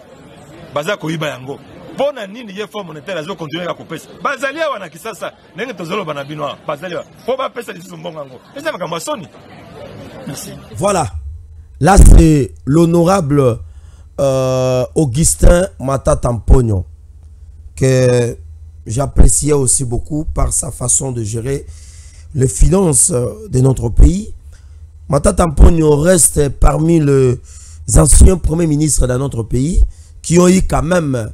baza koyiba yango mpo na nini ye fonds monétaire azokontinue kaka kopesa bazali awa na kisasa ndenge tozoloba na bino awa bazali awa. Mpo bapesa lisusu mbongo yango. Eza makambo ya soni Voilà. Là, c'est l'honorable euh, Augustin Matatampogno que j'appréciais aussi beaucoup par sa façon de gérer les finances de notre pays. Matatampogno reste parmi les anciens premiers ministres de notre pays qui ont eu quand même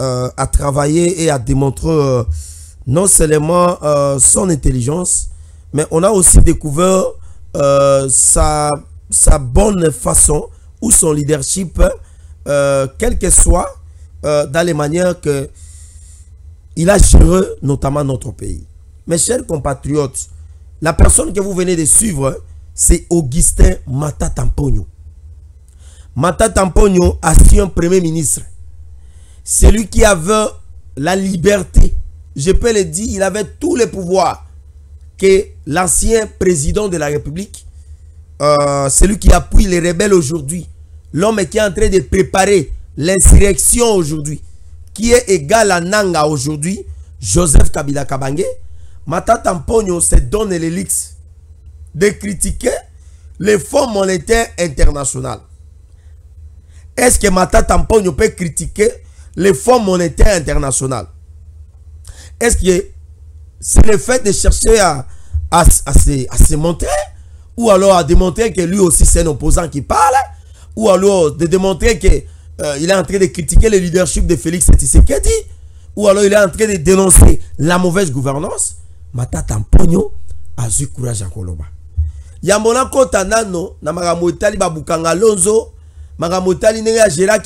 euh, à travailler et à démontrer euh, non seulement euh, son intelligence, mais on a aussi découvert sa, bonne façon ou son leadership, quel que soit, dans les manières que il a géré notamment notre pays. Mes chers compatriotes, la personne que vous venez de suivre, c'est Augustin Matatampogno. Matatampogno a su un premier ministre. C'est lui qui avait la liberté. Je peux le dire, il avait tous les pouvoirs que l'ancien président de la République, euh, celui qui appuie les rebelles aujourd'hui, l'homme qui est en train de préparer l'insurrection aujourd'hui, qui est égal à Nanga aujourd'hui, Joseph Kabila Kabange, Matata Mpogno se donne l'élix de critiquer le Fonds monétaire international. Est-ce que Matata Mpogno peut critiquer le Fonds monétaire international Est-ce que c'est le fait de chercher à, à, se, à, se, montrer ou alors à démontrer que lui aussi c'est un opposant qui parle ou alors de démontrer qu'il euh, est en train de critiquer le leadership de Félix Tshisekedi ou alors il est en train de dénoncer la mauvaise gouvernance? Matata Mpogno a eu courage à Koloba.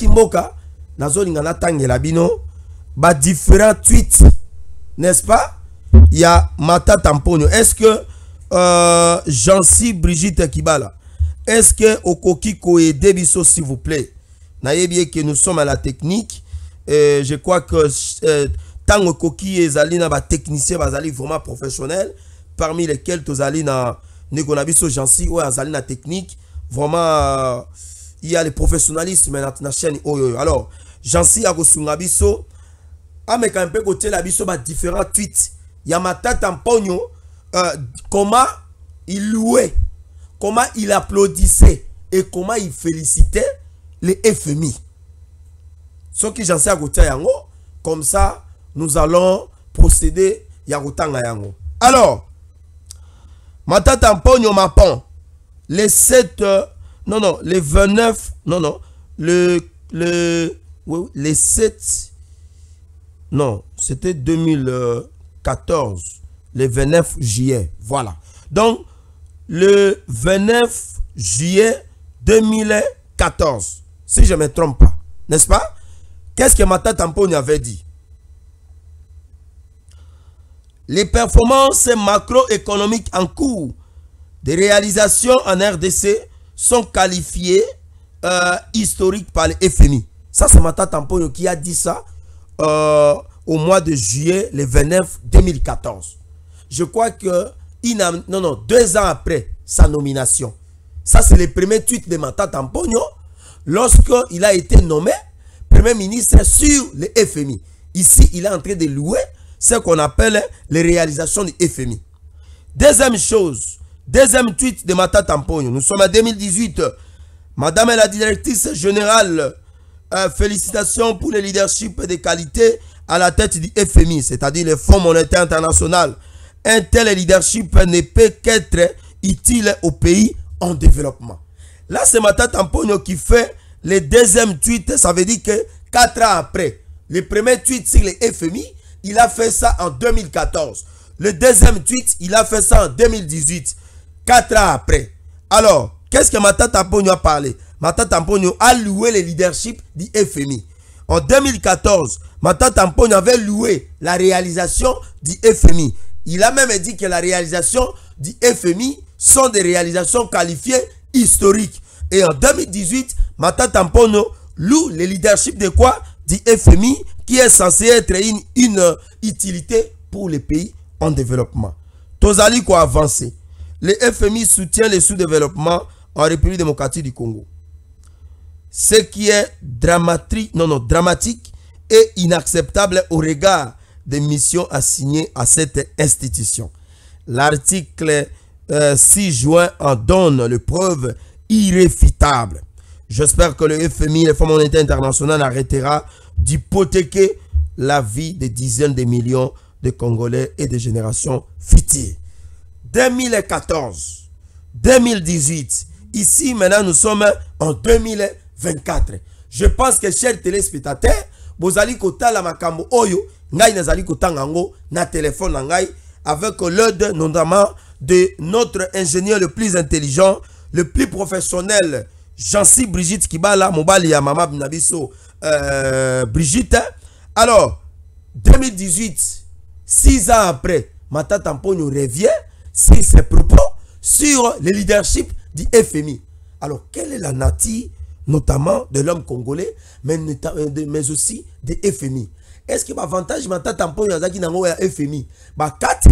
Mboka nazolinga natangela bino badifférent tweets n'est-ce pas? Ya matata mpogno est-ce que euh, jansi brigitte kibala est-ce que okoki koede biso s'il vous plaît? Nayebi que nous sommes à la technique. Et je crois que euh, ntango ekoki ezali na batechnicien bazali vraiment professionnel parmi lesquels tozali na ndeko na biso jansi oyo azali na technique vraiment euh, il y a le professionnalisme na, chaîne oyo oyo. Alors jansi akosunga biso ameka mpe kotiela biso badifférent tweets. Ya matata mpogno euh, comment il louait comment il applaudissait et comment il félicitait les FMI soki jansi akotia yango comme ça nous allons procéder ya kotanga yango. Alors Matata Mpogno Mapon, les 7, euh, non, non, les 29, non, non, le, le, oui, les 7, non, c'était 2014, le 29 juillet, voilà. Donc, le 29 juillet 2014, si je ne me trompe pas, n'est-ce pas? Qu'est-ce que Matata Mpogno avait dit? Les performances macroéconomiques en cours de réalisation en RDC sont qualifiées euh, historiques par le FMI. Ça, c'est Mata Tampono qui a dit ça euh, au mois de juillet, le 29 2014. Je crois que, non, non, deux ans après sa nomination, ça c'est le premier tweet de Mata Tampono lorsqu'il a été nommé Premier ministre sur le FMI. Ici, il est en train de louer ce qu'on appelle les réalisations du FMI. Deuxième chose, deuxième tweet de Mata Tampogno. Nous sommes en 2018. Madame la directrice générale, euh, félicitations pour le leadership de qualité à la tête du FMI, c'est-à-dire le Fonds monétaire international. Un tel leadership ne peut qu'être utile au pays en développement. Là, c'est Mata Tampogno qui fait le deuxième tweet. Ça veut dire que quatre ans après, le premier tweet sur le FMI, il a fait ça en 2014. Le deuxième tweet, il a fait ça en 2018. Quatre ans après. Alors, qu'est-ce que Matata Pogno a parlé? Matata Pogno a loué le leadership du FMI. En 2014, Matata Pogno avait loué la réalisation du FMI. Il a même dit que la réalisation du FMI sont des réalisations qualifiées historiques. Et en 2018, Matata Pogno loue le leadership de quoi? Du FMI qui est censé être une, une utilité pour les pays en développement. Tozali quoi avancer. Le FMI soutient le sous-développement en République démocratique du Congo. Ce qui est dramatique, non, non, dramatique et inacceptable au regard des missions assignées à cette institution. L'article euh, 6 juin en donne le preuve irréfutable. J'espère que le FMI, le Fonds monétaire international, arrêtera d'hypothéquer la vie de dizaines de millions de Congolais et de générations futures. 2014, 2018, ici maintenant nous sommes en 2024. Je pense que chers téléspectateurs, vous allez la makambo oyo, ngai nazali kotangango na téléphone na ngai avec l'aide notamment de notre ingénieur le plus intelligent, le plus professionnel, Jancy Brigitte Kibala, mobali ya mama euh, Brigitte. Alors, 2018, six ans après, Matata Mpogno revient sur ses propos sur le leadership du FMI. Alors, quelle est la nature, notamment de l'homme congolais, mais, mais aussi de FMI Est-ce que l'avantage Matata Mpogno Azaki Nango ya FMI Bah, Kati,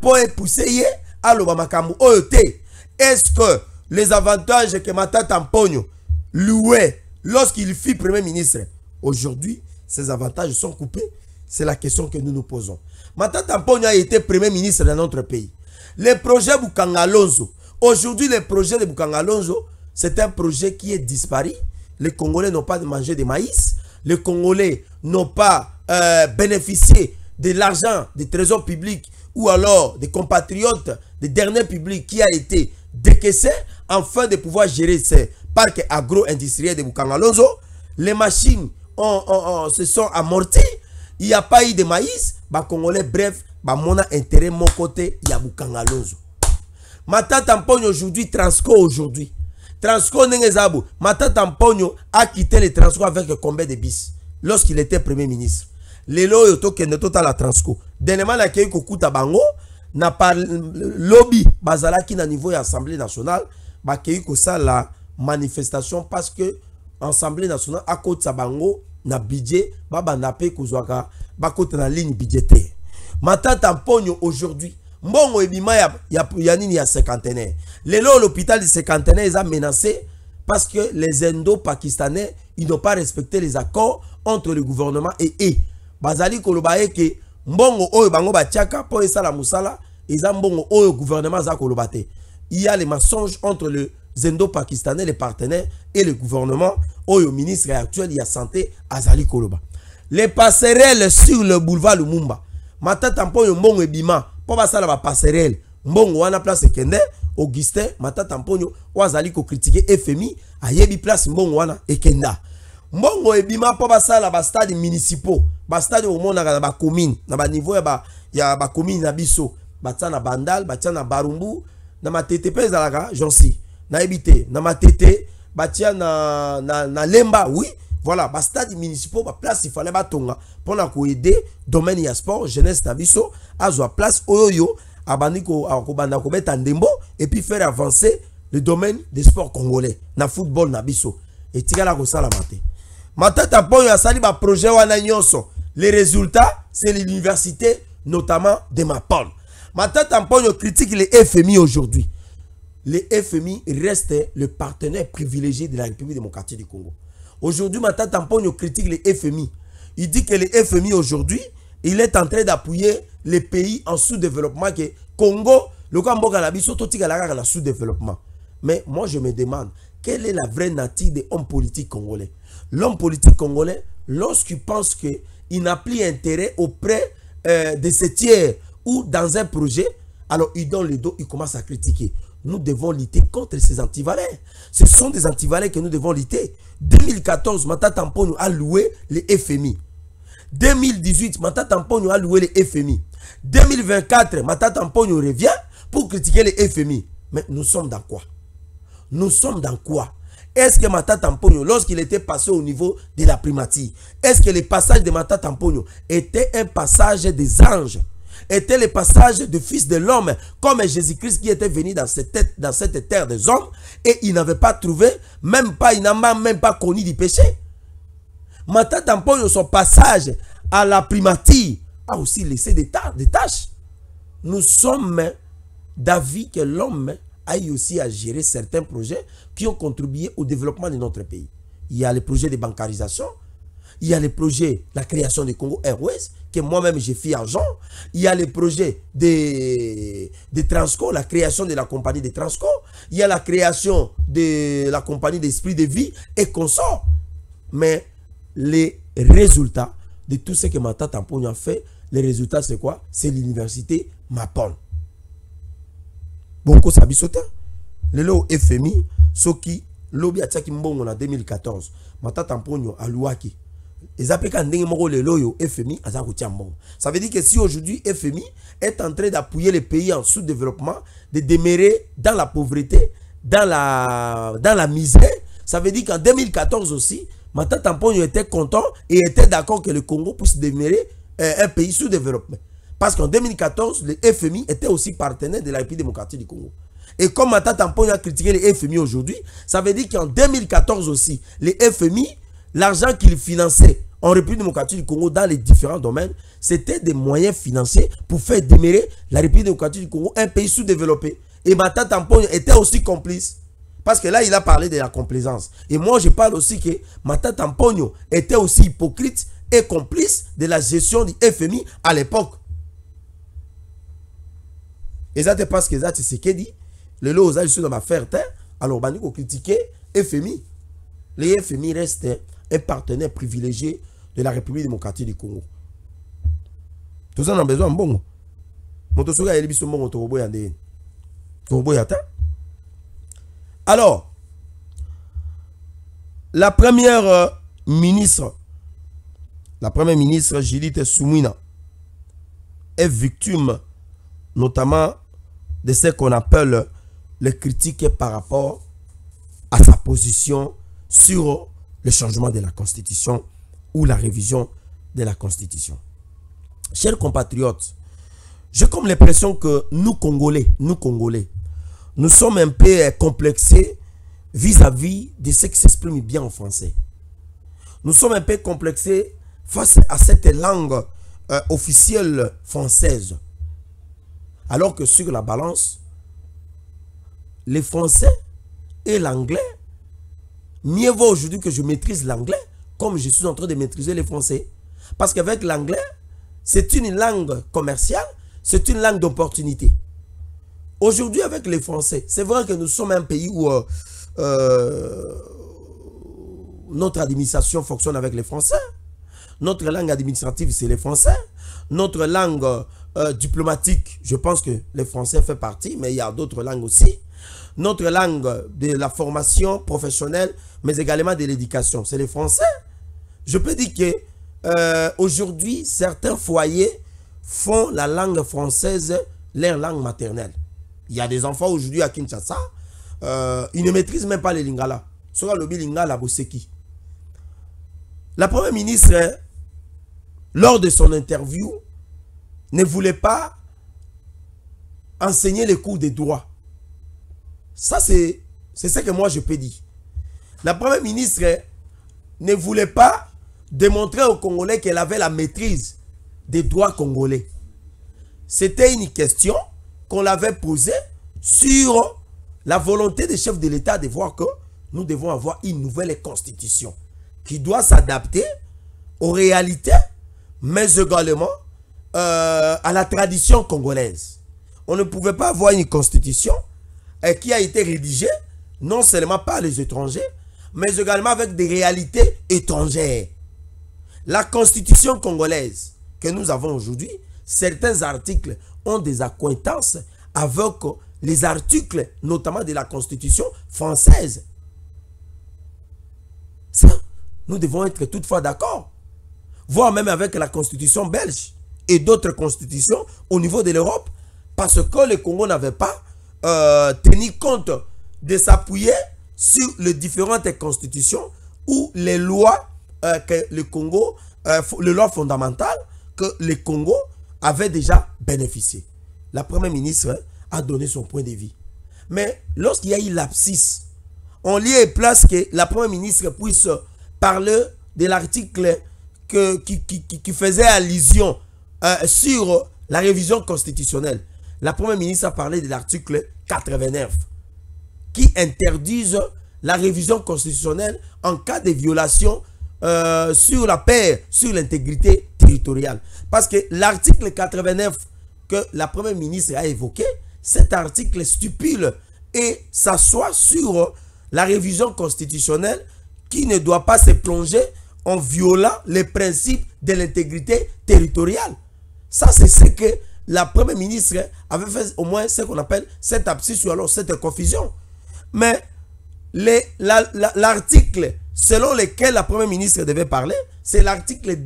pour pousser aloba makambo oyo te. Est-ce que les avantages que matata mpogno louait lorsqu'il fut premier ministre aujourd'hui ces avantages sont coupés? C'est la question que nous nous posons. Matata mpogno a été premier ministre dans notre pays. Le projet Bukanga Alonso aujourd'hui le projet de Bukanga Alonso c'est un projet qui est disparu les Congolais n'ont pas mangé de maïs les Congolais n'ont pas euh, bénéficié de l'argent des trésors publics ou alors des compatriotes des derniers publics qui a été décaissé afin de pouvoir gérer ces parcs agro-industriels de Bukangalonzo. Les machines se sont amorties. Il n'y a pas eu de maïs. Bah, Congolais, bref, bah, mon intérêt, mon côté, il y a Bukangalonzo. Matata Mpogno aujourd'hui, Transco aujourd'hui. Transco Nengezabu. Matata Mpogno a quitté le Transco avec combien de bis lorsqu'il était premier ministre. lelo oyo tokende totala transco dernièrement nakei kokuta bango na par lobi bazalaki na niveau assemblée nationale bakei kosala manifestation parce que assemblée nationale akotisa bango na budget babanda mpe kozwaka bakota na ligne budgétaire matata mponyo aujourd'hui mbongo ebima ya, ya, ya nini ya cinquantenaire? Lelo l'hôpital du cinquantenaire eza menacé parce que les indo-pakistanais ils n'ont pas respecté les accords entre le gouvernement et eux. Bazali koloba eke mbongo oyo bango mpo esala mosala eza mbongo oyo gouvernement il y a les mensonges entre le zendo pakistanais les partenaires et le gouvernement oyo ministre actuel ya santé azali koloba. Les passerelles sur le boulevard lumumba. Matata mpo oyo mbongo ebima mpo basala bapasserelle mbongo wana place ekende augustin matata mponyo oyo azali kokritike fmi ayebi place mbongo wana ekenda. Mbongo ebima mpo basala bastade municipaux. Bastade omonaka na bacommune na baniveau ya bacommune na biso. Batia na bandal batia na barumbu na matete mpe ezalaka jonsi nayebi te na matete batia na, na, na lemba oui. Voilà bastade municipaux baplace ifale batonga mpona koede domaine ya sport jeunesse na biso. Azwa place oyoyo ndembo epuis faire avancer le domaine des sports congolais na football na biso. Etikala kosalama matata mpo oyo asali baprojet wana nyonso. Les résultats c'est l'université notamment de mapon matata mpo critique le fmi aujourd'hui. Le fmi reste le partenaire privilégié de la république démocratique du congo. Aujourd'hui matata critique le fmi il dit que le fmi aujourd'hui il est en train d'appuyer les pays en sous-développement que congo lokola mboka na biso totikala kaka na sous-développement mais moi je me demande quelle est la vraie nature de homme politique congolais? L'homme politique congolais, lorsqu'il pense qu'il n'a plus intérêt auprès euh, de ses tiers ou dans un projet, alors il donne le dos, il commence à critiquer. Nous devons lutter contre ces antivalets. Ce sont des antivalets que nous devons lutter. 2014, Matata Mponyo a loué les FMI. 2018, Matata Mponyo a loué les FMI. 2024, Matata Mponyo revient pour critiquer les FMI. Mais nous sommes dans quoi? Nous sommes dans quoi? Est-ce que Matata Mpogno, lorsqu'il était passé au niveau de la primatie, est-ce que le passage de Matata Mpogno était un passage des anges? Était le passage du Fils de l'homme, comme Jésus-Christ qui était venu dans cette, dans cette terre des hommes et il n'avait pas trouvé, même pas, il n'a même pas connu du péché? Matata Mpogno, son passage à la primatie, a aussi laissé des, tâches. Nous sommes d'avis que l'homme aille aussi à gérer certains projets qui ont contribué au développement de notre pays. Il y a les projets de bancarisation, il y a les projets, la création de Congo Airways, que moi-même j'ai fait argent. Il y a les projets de, de Transco, la création de la compagnie de Transco. Il y a la création de la compagnie d'esprit de vie et consorts. Mais les résultats de tout ce que Mata Tamponi a fait, les résultats c'est quoi? C'est l'université Mapon. Bonko Sabisota. Lelo FMI, soki lobi atiaki mbongo na 2014 matata mponyo aluaki eza mpe ka ndenge moko lelo oyo fmi mbongo. Ça veut dire que si aujourd'hui fmi est en train d'appuyer les pays en sous-développement de demeurer dans la pauvreté dans la, dans la misère ça veut dire qu'en 2014 aussi matata mponyo était content et était d'accord que le congo puisse demeurer euh, un pays sous-développé parce qu'en 2014 le fmi était aussi partenaire de la république démocratique du congo et comme Matata Mponi a critiqué les FMI aujourd'hui, ça veut dire qu'en 2014 aussi, les FMI, l'argent qu'ils finançaient en République démocratique du Congo dans les différents domaines, c'était des moyens financiers pour faire démarrer la République démocratique du Congo, un pays sous-développé. Et Mata Tampon était aussi complice. Parce que là, il a parlé de la complaisance. Et moi, je parle aussi que Mata Tampogno était aussi hypocrite et complice de la gestion du FMI à l'époque. Et ça, c'est parce que ça, c'est ce qu'il dit. Le lot aux dans ma faire alors on va critiquer FMI. Le FMI reste un partenaire privilégié de la République démocratique du Congo. Tout ça, on a besoin de bon. Motosoga, il y alors, la première euh, ministre, la première ministre Judith Soumina, est victime notamment de ce qu'on appelle les critiques par rapport à sa position sur le changement de la Constitution ou la révision de la Constitution. Chers compatriotes, j'ai comme l'impression que nous Congolais, nous Congolais, nous sommes un peu complexés vis-à-vis de ce qui s'exprime bien en français. Nous sommes un peu complexés face à cette langue euh, officielle française. Alors que sur la balance, les français et l'anglais, mieux vaut aujourd'hui que je maîtrise l'anglais comme je suis en train de maîtriser les français. Parce qu'avec l'anglais, c'est une langue commerciale, c'est une langue d'opportunité. Aujourd'hui, avec les Français, c'est vrai que nous sommes un pays où euh, euh, notre administration fonctionne avec les Français. Notre langue administrative, c'est les Français. Notre langue euh, diplomatique, je pense que les Français font partie, mais il y a d'autres langues aussi. Notre langue de la formation professionnelle, mais également de l'éducation, c'est les Français. Je peux dire que aujourd'hui, certains foyers font la langue française leur langue maternelle. Il y a des enfants aujourd'hui à Kinshasa, euh, ils ne maîtrisent même pas les lingala. Sera le boseki. La première ministre, lors de son interview, ne voulait pas enseigner les cours des droits. Ça, c'est ce que moi je peux dire. La première ministre ne voulait pas démontrer aux Congolais qu'elle avait la maîtrise des droits congolais. C'était une question l'avait posé sur la volonté des chefs de l'État de voir que nous devons avoir une nouvelle constitution qui doit s'adapter aux réalités, mais également euh, à la tradition congolaise. On ne pouvait pas avoir une constitution euh, qui a été rédigée non seulement par les étrangers, mais également avec des réalités étrangères. La constitution congolaise que nous avons aujourd'hui, certains articles ont des accointances avec les articles, notamment de la Constitution française. Ça, nous devons être toutefois d'accord. Voire même avec la Constitution belge et d'autres constitutions au niveau de l'Europe. Parce que le Congo n'avait pas euh, tenu compte de s'appuyer sur les différentes constitutions ou les lois euh, que le Congo, euh, les lois fondamentales que le Congo avait déjà bénéficié. La première ministre a donné son point de vue. Mais lorsqu'il y a eu l'abscisse, on lit et place que la première ministre puisse parler de l'article qui, qui, faisait allusion euh, sur la révision constitutionnelle. La première ministre a parlé de l'article 89 qui interdise la révision constitutionnelle en cas de violation euh, sur la paix, sur l'intégrité Parce que l'article 89 que la première ministre a évoqué, cet article stipule et s'assoit sur la révision constitutionnelle qui ne doit pas se plonger en violant les principes de l'intégrité territoriale. Ça, c'est ce que la première ministre avait fait au moins ce qu'on appelle cette abscisse ou alors cette confusion. Mais l'article selon lequel la première ministre devait parler, c'est l'article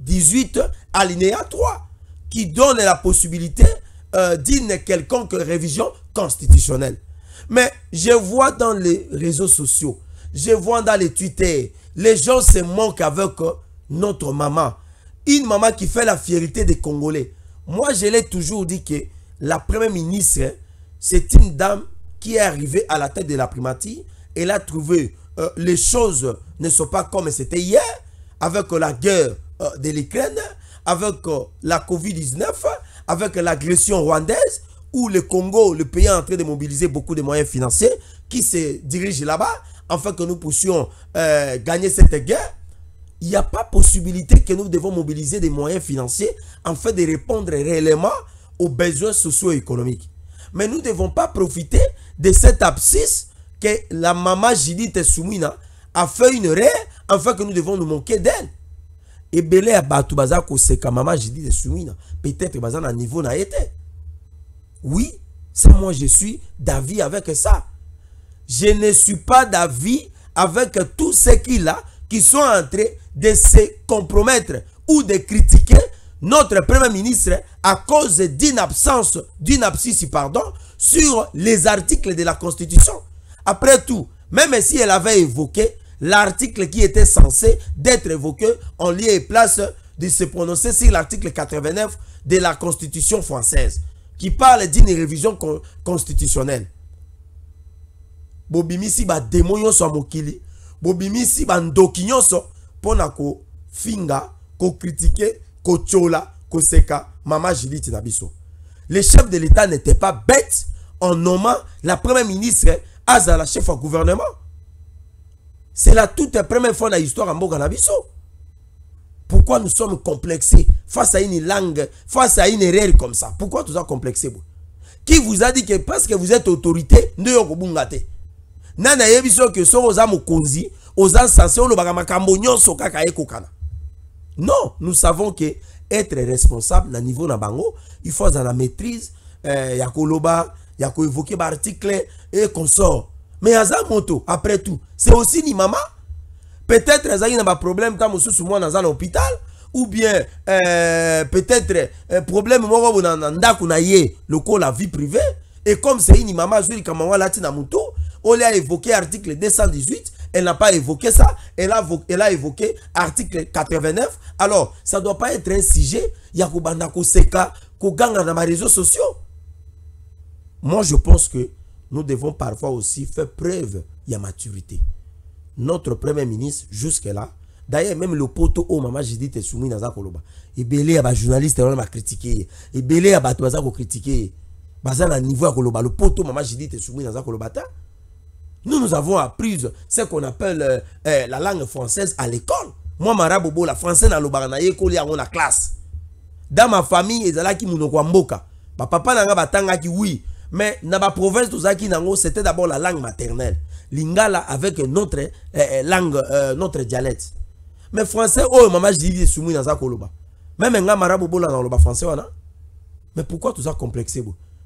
218 alinéa 3 qui donne la possibilité euh, d'une quelconque révision constitutionnelle. Mais je vois dans les réseaux sociaux, je vois dans les Twitter, les gens se moquent avec euh, notre maman. Une maman qui fait la fierté des Congolais. Moi, je l'ai toujours dit que la première ministre, c'est une dame qui est arrivée à la tête de la primatie. Elle a trouvé euh, les choses ne sont pas comme c'était hier. avec la guerre de l'Ukraine, avec euh, la Covid-19, avec l'agression rwandaise, où le Congo, le pays est en train de mobiliser beaucoup de moyens financiers qui se dirigent là-bas, afin que nous puissions euh, gagner cette guerre. Il n'y a pas possibilité que nous devons mobiliser des moyens financiers afin de répondre réellement aux besoins socio-économiques. Mais nous ne devons pas profiter de cet abscisse que la maman Judith Soumina a fait une erreur afin que nous devons nous moquer d'elle. Et belé à Batou Baza Koseka, maman Judith Soumina, peut-être Baza à niveau n'a été. Oui, c'est moi je suis d'avis avec ça. Je ne suis pas d'avis avec tous ceux qui là qui sont en train de se compromettre ou de critiquer notre Premier ministre à cause d'une absence, d'une abscisse, pardon, sur les articles de la Constitution. Après tout, même si elle avait évoqué l'article qui était censé d'être évoqué en lieu et place de se prononcer sur l'article 89 de la Constitution française, qui parle d'une révision constitutionnelle. bobimisi bademo nyonso ya mokili bobimisi bandoki nyonso mpona kofinga kokritike kotiola koseka mama judith na biso le chef de l'état n'était pas bête en nommant la première ministre azala chef ya gouvernement c'est la toute première fois dans l'histoire ya mboka na biso. Pourquoi nous sommes complexés face à une langue face à une erreur comme ça? Pourquoi tout ça complexé qui vous a dit que parce que vous êtes autorité nde yo kobunga te? Nani ayebi soki soki oza mokonzi oza sanse olobaka makambo nyonso kaka ekokana. Non nous savons que être responsable na niveau na bango il faut azala maîtrise euh, ya koloba ya koévoke baarticle et consort mais aza moto après tout c'est aussi ni mama peut-être azalaki na baproblème ntan mosusu mwana aza na hôpital ou bien euh, peut-être euh, problème moko bo na ndako vie privée et comme c'est une mama azwi likambo yango alati na a évoqué article 218, elle n'a pas évoqué ça, elle a, évoqué article 89. Alors, ça ne doit pas être un sujet, il y a ko seka, ko ganga dans les réseaux sociaux. Moi, je pense que nous devons parfois aussi faire preuve de maturité. Notre premier ministre, jusque-là, d'ailleurs, même le poteau au maman, j'ai dit, soumis dans koloba. Et belé à journaliste, on m'a critiqué. Et belé à batoisa ko critiqué. Bazan à niveau à koloba. Le poteau, maman, j'ai dit, soumis dans. Nous, nous avons appris ce qu'on appelle euh, euh, la langue française à l'école. Moi, Marabobo, la française dans le baranaye, koli a la classe. Dans ma famille, ils allaient qui mounoko mboka. Ma papa n'a pas qui oui. Mais dans ma province, ça qui c'était d'abord la langue maternelle. Lingala avec notre euh, langue, euh, notre dialecte. Mais français, oh, maman, je dis, soumis dans koloba. Même un Marabobo dans le français, on Mais pourquoi tout ça complexé,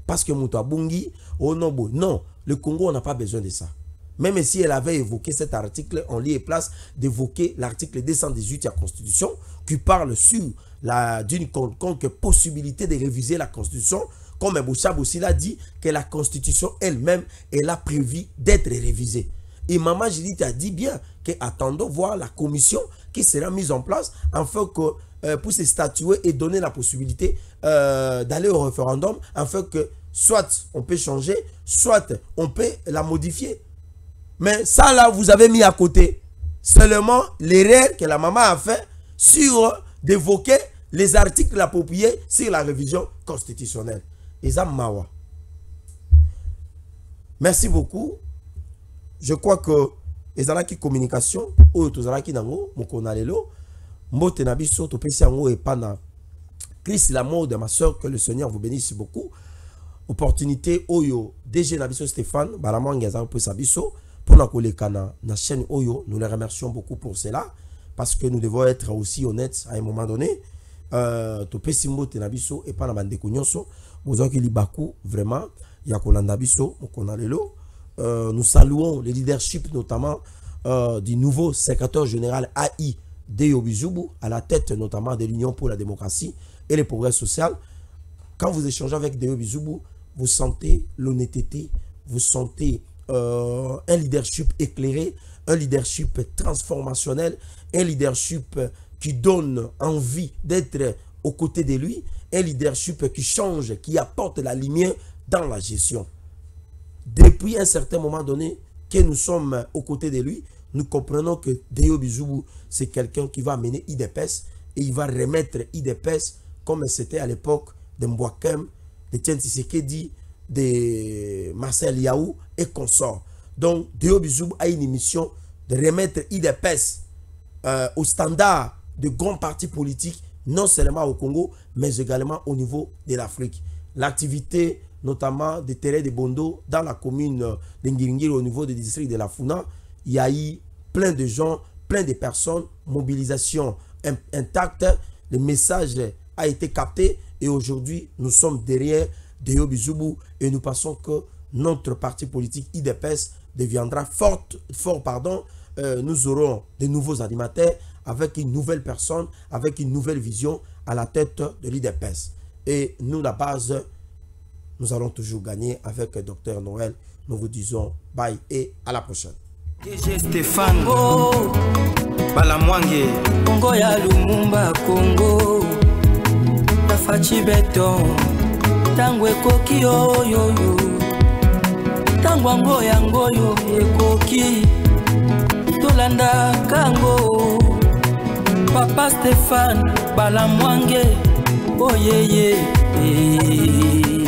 Parce que Moutou Bungi, oh non, non, le Congo, on n'a pas besoin de ça. Même si elle avait évoqué cet article, on lieu et place d'évoquer l'article 218 de la Constitution qui parle sur d'une quelconque possibilité de réviser la Constitution. Comme Bouchab aussi l'a dit, que la Constitution elle-même, elle a prévu d'être révisée. Et Maman Judith a dit bien que attendons voir la commission qui sera mise en place afin que euh, pour se statuer et donner la possibilité euh, d'aller au référendum afin que soit on peut changer, soit on peut la modifier. Mais ça là, vous avez mis à côté seulement l'erreur que la maman a fait sur d'évoquer les articles appropriés sur la révision constitutionnelle. Mawa. Merci beaucoup. Je crois que qui communication, ou qui nango, lelo, mbote na biso to pesi yango et pana. Christ la mort de ma soeur, que le Seigneur vous bénisse beaucoup. Opportunité oyo DG na biso Stéphane, balamwangi azan pour sa biso la chaîne Oyo. Nous les remercions beaucoup pour cela parce que nous devons être aussi honnêtes à un moment donné. Euh, na bozaki libaku vraiment ya kolanda biso lelo. Euh, nous saluons le leadership notamment euh, du nouveau secrétaire général AI Deyo Bizubu à la tête notamment de l'Union pour la démocratie et le progrès social. Quand vous échangez avec Deyo Bizubu vous sentez l'honnêteté vous sentez euh, un leadership éclairé, un leadership transformationnel, un leadership qui donne envie d'être aux côtés de lui, leadership qui change, qui apporte la lumière dans la gestion. Depuis un certain moment donné que nous sommes aux côtés de lui, nous comprenons que Deo Bizoubou, c'est quelqu'un qui va amener IDPS et il va remettre IDPS comme c'était à l'époque de Mbwakem, de Tshisekedi, de Marcel Yaou et consorts. Donc, Deo Bizoubou a une mission de remettre IDPS euh, au standard de grands partis politiques, non seulement au Congo, mais également au niveau de l'Afrique. L'activité, notamment des terrains de Bondo, dans la commune de Ngiringiri, au niveau du district de la Funa, il y a eu plein de gens, plein de personnes, mobilisation in- intacte, le message a été capté et aujourd'hui, nous sommes derrière Deo Bizoubou et nous pensons que notre parti politique IDPS deviendra forte, fort. Pardon, Euh, nous aurons de nouveaux animateurs avec une nouvelle personne, avec une nouvelle vision à la tête de l'IDPS. Et nous, la base, nous allons toujours gagner avec Dr Noël. Nous vous disons bye et à la prochaine. DG Stéphane Oh, Balamwange Congo ya Lumumba Congo Tafachi beton Tango ekoki oyoyo Tango yango yango yo ekoki Tolanda kango Papa Stéphane Balamwange Oyeye oh, yeah, yeah.